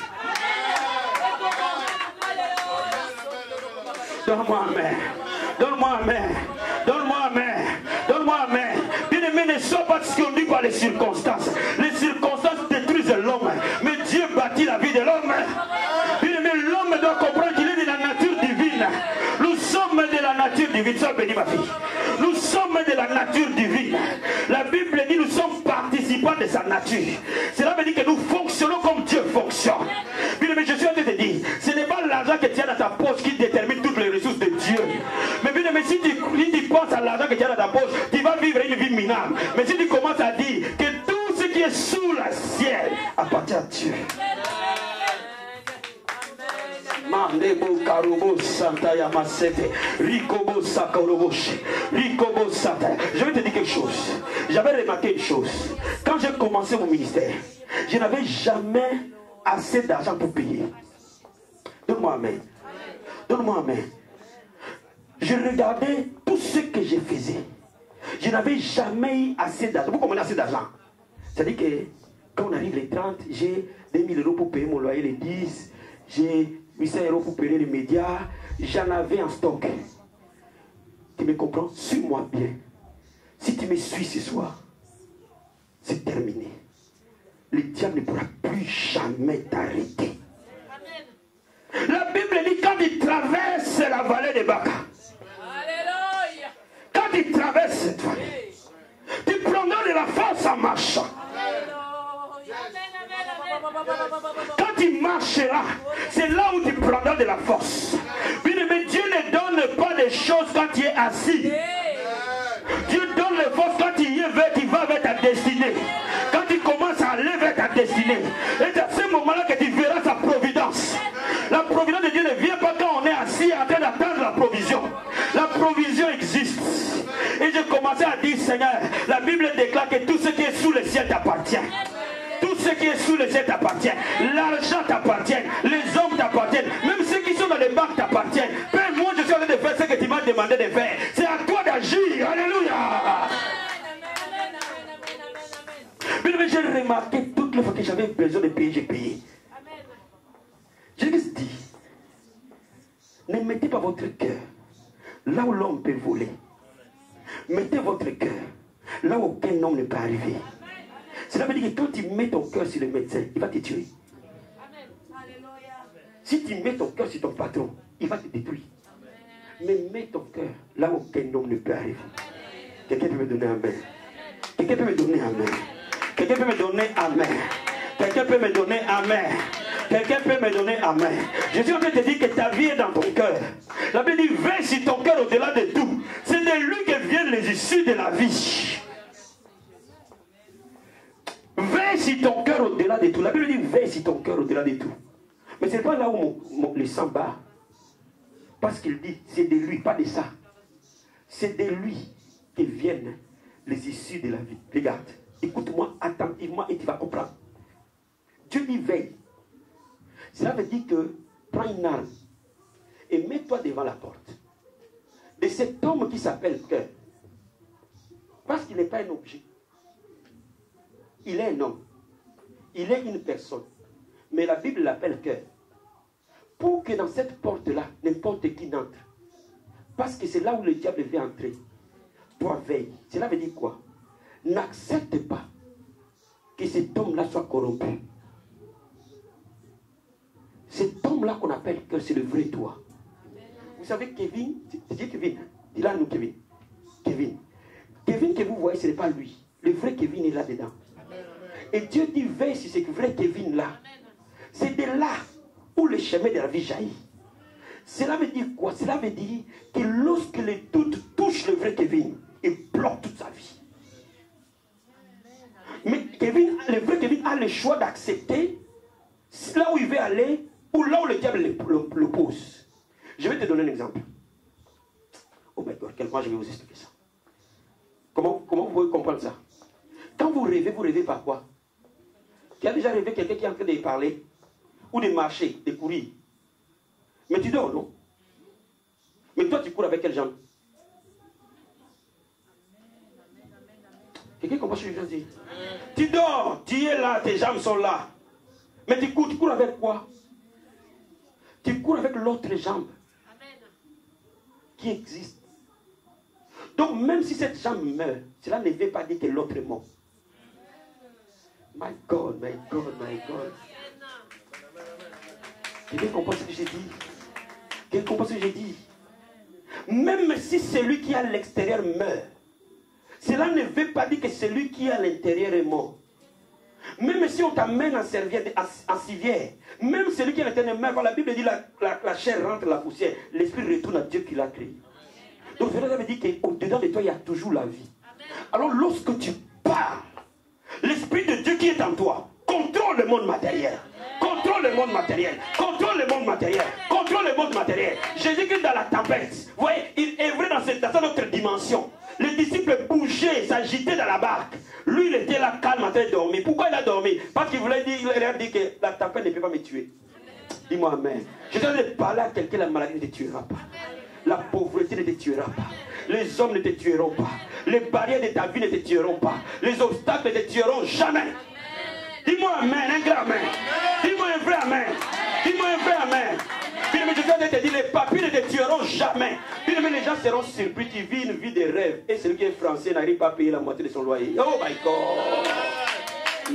Cela veut dire que nous fonctionnons comme Dieu fonctionne. Bien aimé, je suis en train de te dire, ce n'est pas l'argent que tu as dans ta poche qui détermine toutes les ressources de Dieu. Mais bien aimé, si tu, si penses à l'argent que tu as dans ta poche, tu vas vivre une vie minable. Mais si tu commences à dire que tout ce qui est sous le ciel appartient à Dieu. Mandebo. Je vais te dire quelque chose. J'avais remarqué une chose. Quand j'ai commencé mon ministère, je n'avais jamais assez d'argent pour payer. Donne-moi un main. Donne-moi un main. Je regardais tout ce que je faisais. Je n'avais jamais eu assez d'argent. Vous comprenez assez d'argent? C'est-à-dire que quand on arrive les 30, j'ai 2000 euros pour payer mon loyer les 10, j'ai 800 euros pour payer les médias, j'en avais en stock. Tu me comprends? Suis-moi bien. Si tu me suis ce soir, c'est terminé. Le diable ne pourra plus jamais t'arrêter. La Bible dit quand il traverse la vallée de Baca, quand il traverse cette vallée, tu prendras de la force en marchant. Quand tu marcheras, c'est là où tu prendras de la force. Bien aimé, Dieu ne donne pas des choses quand tu es assis. Dieu donne les forces quand tu y es tu vas vers ta destinée. Quand tu commences à aller vers ta destinée. Et c'est à ce moment-là que tu verras sa providence. La providence de Dieu ne vient pas quand on est assis en train d'attendre la provision. La provision existe. Et j'ai commencé à dire, Seigneur, la Bible déclare que tout ce qui est sous le ciel t'appartient. Ce qui est sous le ciel t'appartient. L'argent t'appartient. Les hommes t'appartiennent. Même ceux qui sont dans les banques t'appartiennent. Père, moi je suis en train de faire ce que tu m'as demandé de faire. C'est à toi d'agir. Alléluia. Mais j'ai remarqué toutes les fois que j'avais besoin de payer, j'ai payé. Juste dit, ne mettez pas votre cœur là où l'homme peut voler. Mettez votre cœur là où aucun homme ne peut arriver. Cela veut dire que quand tu mets ton cœur sur le médecin, il va te tuer. Si tu mets ton cœur sur ton patron, il va te détruire. Mais mets ton cœur là où aucun homme ne peut arriver. Quelqu'un peut me donner un main. Quelqu'un peut me donner un main. Quelqu'un peut me donner un main. Quelqu'un peut me donner un main. Quelqu'un peut me donner main. Je suis en train de te dire que ta vie est dans ton cœur. La Bible dit, veille sur ton cœur au-delà de tout. C'est de lui que vient les issues de la vie. Veille sur ton cœur au-delà de tout. La Bible dit veille sur ton cœur au-delà de tout. Mais ce n'est pas là où mon- le sang bat. Parce qu'il dit, c'est de lui, pas de ça. C'est de lui que viennent les issues de la vie. Regarde, écoute-moi attentivement et tu vas comprendre. Dieu dit veille. Cela veut dire que prends une arme et mets-toi devant la porte de cet homme qui s'appelle cœur. Parce qu'il n'est pas un objet. Il est un homme. Il est une personne. Mais la Bible l'appelle cœur. Pour que dans cette porte-là, n'importe qui n'entre. Parce que c'est là où le diable veut entrer. Toi, veille. Cela veut dire quoi? N'accepte pas que cet homme-là soit corrompu. Cet homme-là qu'on appelle cœur, c'est le vrai toi. Vous savez, Kevin, c'est Kevin. Dis là nous, Kevin. Kevin. Kevin que vous voyez, ce n'est pas lui. Le vrai Kevin est là-dedans. Et Dieu dit, veille sur ce vrai Kevin là. C'est de là où le chemin de la vie jaillit. Cela veut dire quoi? Cela veut dire que lorsque le doute touche le vrai Kevin, il bloque toute sa vie. Mais Kevin, le vrai Kevin a le choix d'accepter là où il veut aller ou là où le diable le, pose. Je vais te donner un exemple. Oh my God, comment je vais vous expliquer ça Comment, comment vous pouvez comprendre ça? Quand vous rêvez, vous rêvez par quoi? Qui a déjà rêvé quelqu'un qui est en train de parler Ou de marcher, de courir Mais tu dors, non? Mais toi, tu cours avec quelle jambe Quelqu'un comprend ce que je dire? Tu dors, tu es là, tes jambes sont là. Mais tu cours, tu cours avec quoi? Tu cours avec l'autre jambe qui existe. Donc même si cette jambe meurt, cela ne veut pas dire que l'autre est mort. My God, my God, my God. Quelqu'un comprend ce que j'ai dit? Quelqu'un comprend ce que j'ai dit? Même si celui qui est à l'extérieur meurt, cela ne veut pas dire que celui qui est à l'intérieur est mort. Même si on t'amène en, serviette, en, en civière, même celui qui est à l'intérieur meurt, quand la Bible dit la, la, la chair rentre dans la poussière, l'esprit retourne à Dieu qui l'a créé. Donc cela veut dire qu'au-dedans de toi, il y a toujours la vie. Alors lorsque tu parles, l'esprit de Dieu qui est en toi contrôle le monde matériel. Contrôle le monde matériel. Contrôle le monde matériel. Contrôle le monde matériel. Jésus-Christ dans la tempête. Vous voyez, il est vrai dans cette, dans cette autre dimension. Les disciples bougeaient, s'agitaient dans la barque. Lui, il était là calme en train de dormir. Pourquoi il a dormi? Parce qu'il voulait dire, il a dit que la tempête ne peut pas me tuer. Dis-moi Amen. Je dois parler à quelqu'un, la maladie ne te tuera pas. La pauvreté ne te tuera pas. Les hommes ne te tueront pas. Les barrières de ta vie ne te tueront pas. Les obstacles ne te tueront jamais. Dis-moi Amen, un grand Amen. Dis-moi un vrai Amen. Dis-moi un vrai Amen. Puis mais je viens de te dire, les papiers ne te tueront jamais. Mais les gens seront surpris, tu vis une vie de rêve. Et celui qui est français n'arrive pas à payer la moitié de son loyer. Oh my God.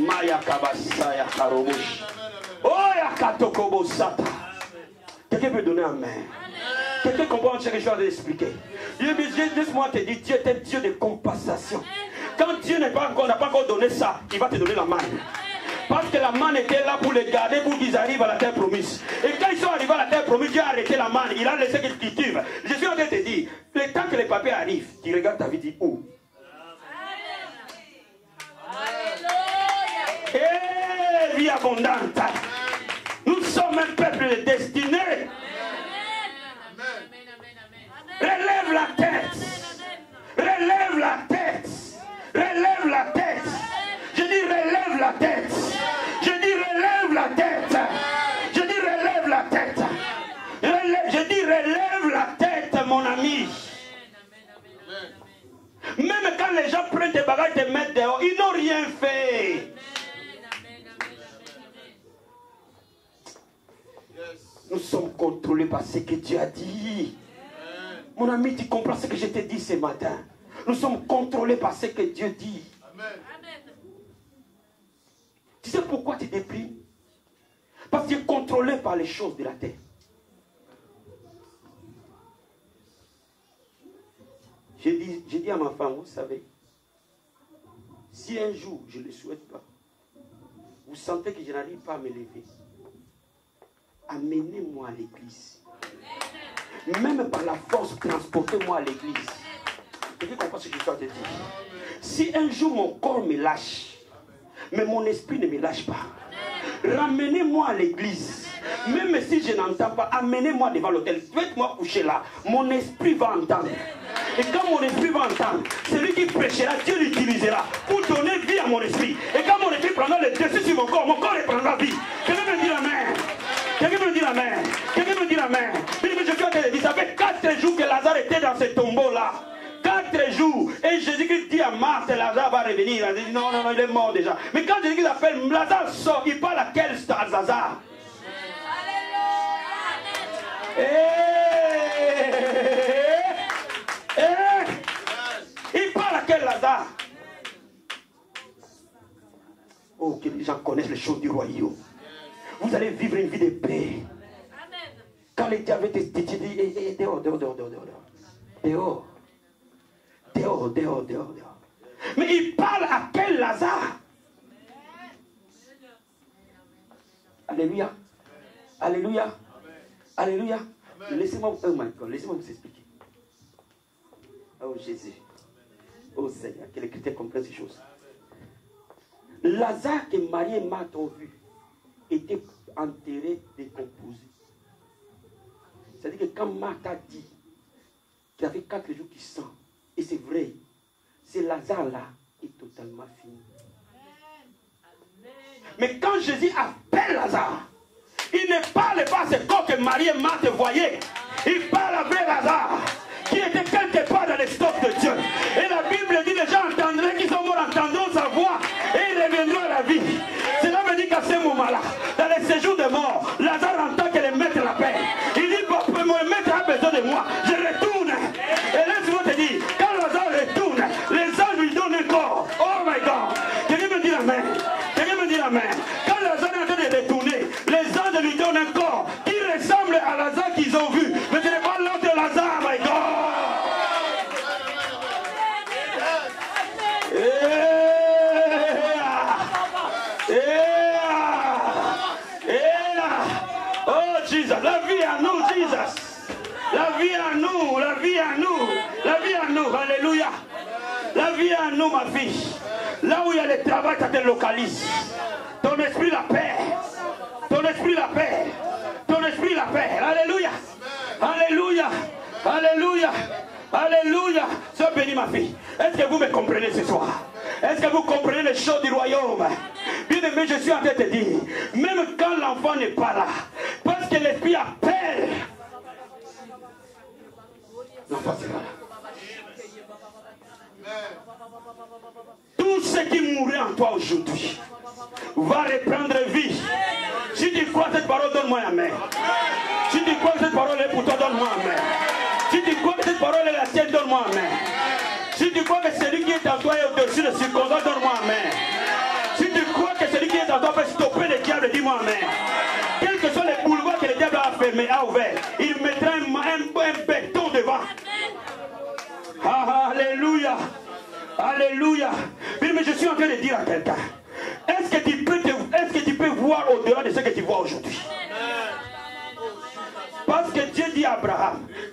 Maya kabasaya karobush. Oh yakatokobo sata. Quelqu'un peut donner Amen. Quelqu'un comprend ce que je train d'expliquer. Laisse-moi te dire, Dieu est un Dieu de compensation. Quand Dieu n'est pas encore- n'a pas encore donné ça, il va te donner la manne. Parce que la manne était là pour les garder pour qu'ils arrivent à la terre promise. Et quand ils sont arrivés à la terre promise, Dieu a arrêté la manne. Il a laissé qu'ils cultivent. Je suis en train de te dire, le temps que les papiers arrivent, tu regardes ta vie, tu dis où Eh, vie abondante. Nous sommes un peuple destiné. Relève la tête. Relève la tête. Relève la tête. Relève la tête. Je dis relève la tête. Je dis relève la tête. Je dis relève la tête, mon ami. Même quand les gens prennent tes bagages et te mettent dehors, ils n'ont rien fait. Nous sommes contrôlés par ce que Dieu a dit. Mon ami, tu comprends ce que je t'ai dit ce matin? Nous sommes contrôlés par ce que Dieu dit. Tu sais pourquoi tu déprimes Parce que tu es contrôlé par les choses de la terre. J'ai dit, à ma femme, vous savez, si un jour, je ne le souhaite pas, vous sentez que je n'arrive pas à me lever, amenez-moi à l'église. Même par la force, transportez-moi à l'église. Quelqu'un comprend ce que je suis en dire? Si un jour mon corps me lâche, mais mon esprit ne me lâche pas, ramenez-moi à l'église. Même si je n'entends pas, amenez-moi devant l'hôtel. Faites-moi coucher là. Mon esprit va entendre. Et quand mon esprit va entendre, celui qui prêchera, Dieu l'utilisera pour donner vie à mon esprit. Et quand mon esprit prendra le dessus sur mon corps, mon corps prendra vie. Quelqu'un me dit Amen. Quelqu'un me dit Amen. Quelqu'un me dit Amen. Mais je ça fait quatre jours que Lazare était dans ce tombeau-là. Quatre jours. Et Jésus-Christ dit à Marthe, Lazare va revenir. Elle dit, non, non, non, il est mort déjà. Mais quand Jésus-Christ appelle, Lazare sort, il parle à quel Lazare Eh, eh, Il parle à quel Lazare? Oh, que les gens connaissent les choses du royaume. Vous allez vivre une vie de paix. Quand les diables te dit, eh, eh, dehors, dehors, dehors, dehors, dehors. Dehors. Dehors, dehors, dehors, dehors. Mais il parle à quel Lazare? Alléluia. Alléluia. Alléluia. Laissez-moi, oh laissez-moi vous expliquer. Oh Jésus. Oh Seigneur, que les chrétiens comprennent ces choses. Lazare que Marie et Marthe ont vu était enterré, décomposé. C'est-à-dire que quand Marthe a dit qu'il y avait quatre jours qui sent, et c'est vrai, c'est Lazare là qui est totalement fini. Mais quand Jésus appelle Lazare, il ne parle pas ce corps que Marie et Marthe voyaient. Il parle vrai Lazare, qui était quelque part dans les stocks de Dieu. Et la Bible dit les gens entendraient qu'ils sont morts, entendront sa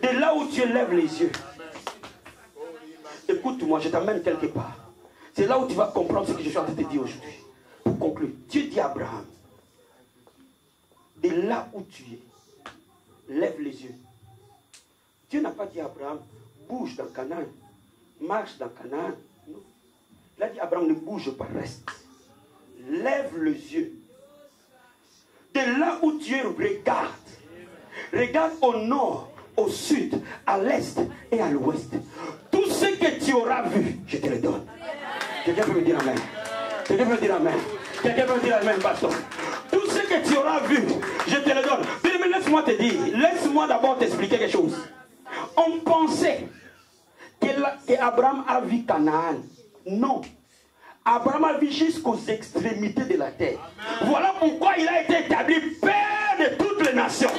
de là où tu lèves les yeux, écoute-moi, je t'amène quelque part. C'est là où tu vas comprendre ce que je suis en train de te dire aujourd'hui. Pour conclure, Dieu dit à Abraham, de là où tu es, lève les yeux. Dieu n'a pas dit à Abraham, bouge dans Canaan, marche dans Canaan. Non. Il a dit Abraham, ne bouge pas, reste. Lève les yeux. De là où tu es, regarde. Regarde au nord, au sud, à l'est et à l'ouest. Tout ce que tu auras vu, je te le donne. Quelqu'un peut me dire Amen. Quelqu'un peut me dire Amen. Quelqu'un peut me dire Amen, pasteur. Tout ce que tu auras vu, je te le donne. Mais, laisse-moi te dire, laisse-moi d'abord t'expliquer quelque chose. On pensait que, la- que Abraham a vu Canaan. Non. Abraham a vu jusqu'aux extrémités de la terre. Voilà pourquoi il a été établi père de toutes les nations.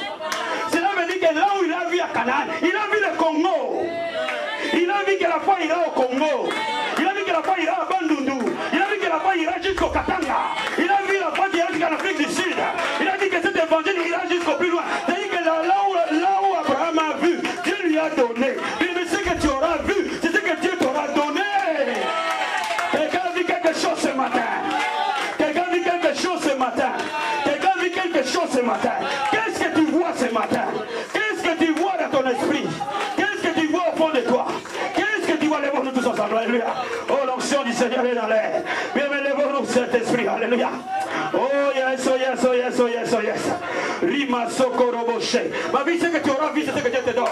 Et là où il a vu à Canaan, il a vu le Congo. Il a vu que la foi ira au Congo. Il a vu que la foi ira à Bandundu. Il a vu que la foi ira jusqu'au Katanga. Il a vu la foi qui ira jusqu'en Afrique du Sud. Il a dit que cet évangile ira jusqu'au plus loin. C'est-à-dire que là, où, Abraham a vu, Dieu lui a donné. Mais ce que tu auras vu, c'est ce que Dieu t'aura donné. Quelqu'un vit quelque chose ce matin. Quelqu'un vit quelque chose ce matin. Quelqu'un vit quelque chose ce matin. Qu'est-ce que tu vois ce matin? Alléluia. Oh, l'onction du Seigneur est dans l'air. Bien, lève-nous cet esprit. Alléluia. Oh, yes, oh, yes, oh, yes, oh, yes, oh, yes. Rima Sokoroboshe. Ma vie, c'est que tu auras vu, c'est ce que Dieu te donne.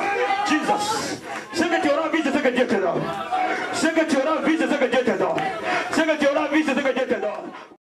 Jesus. C'est que tu auras vu, c'est ce que Dieu te donne. C'est que tu auras vu, c'est ce que Dieu te donne.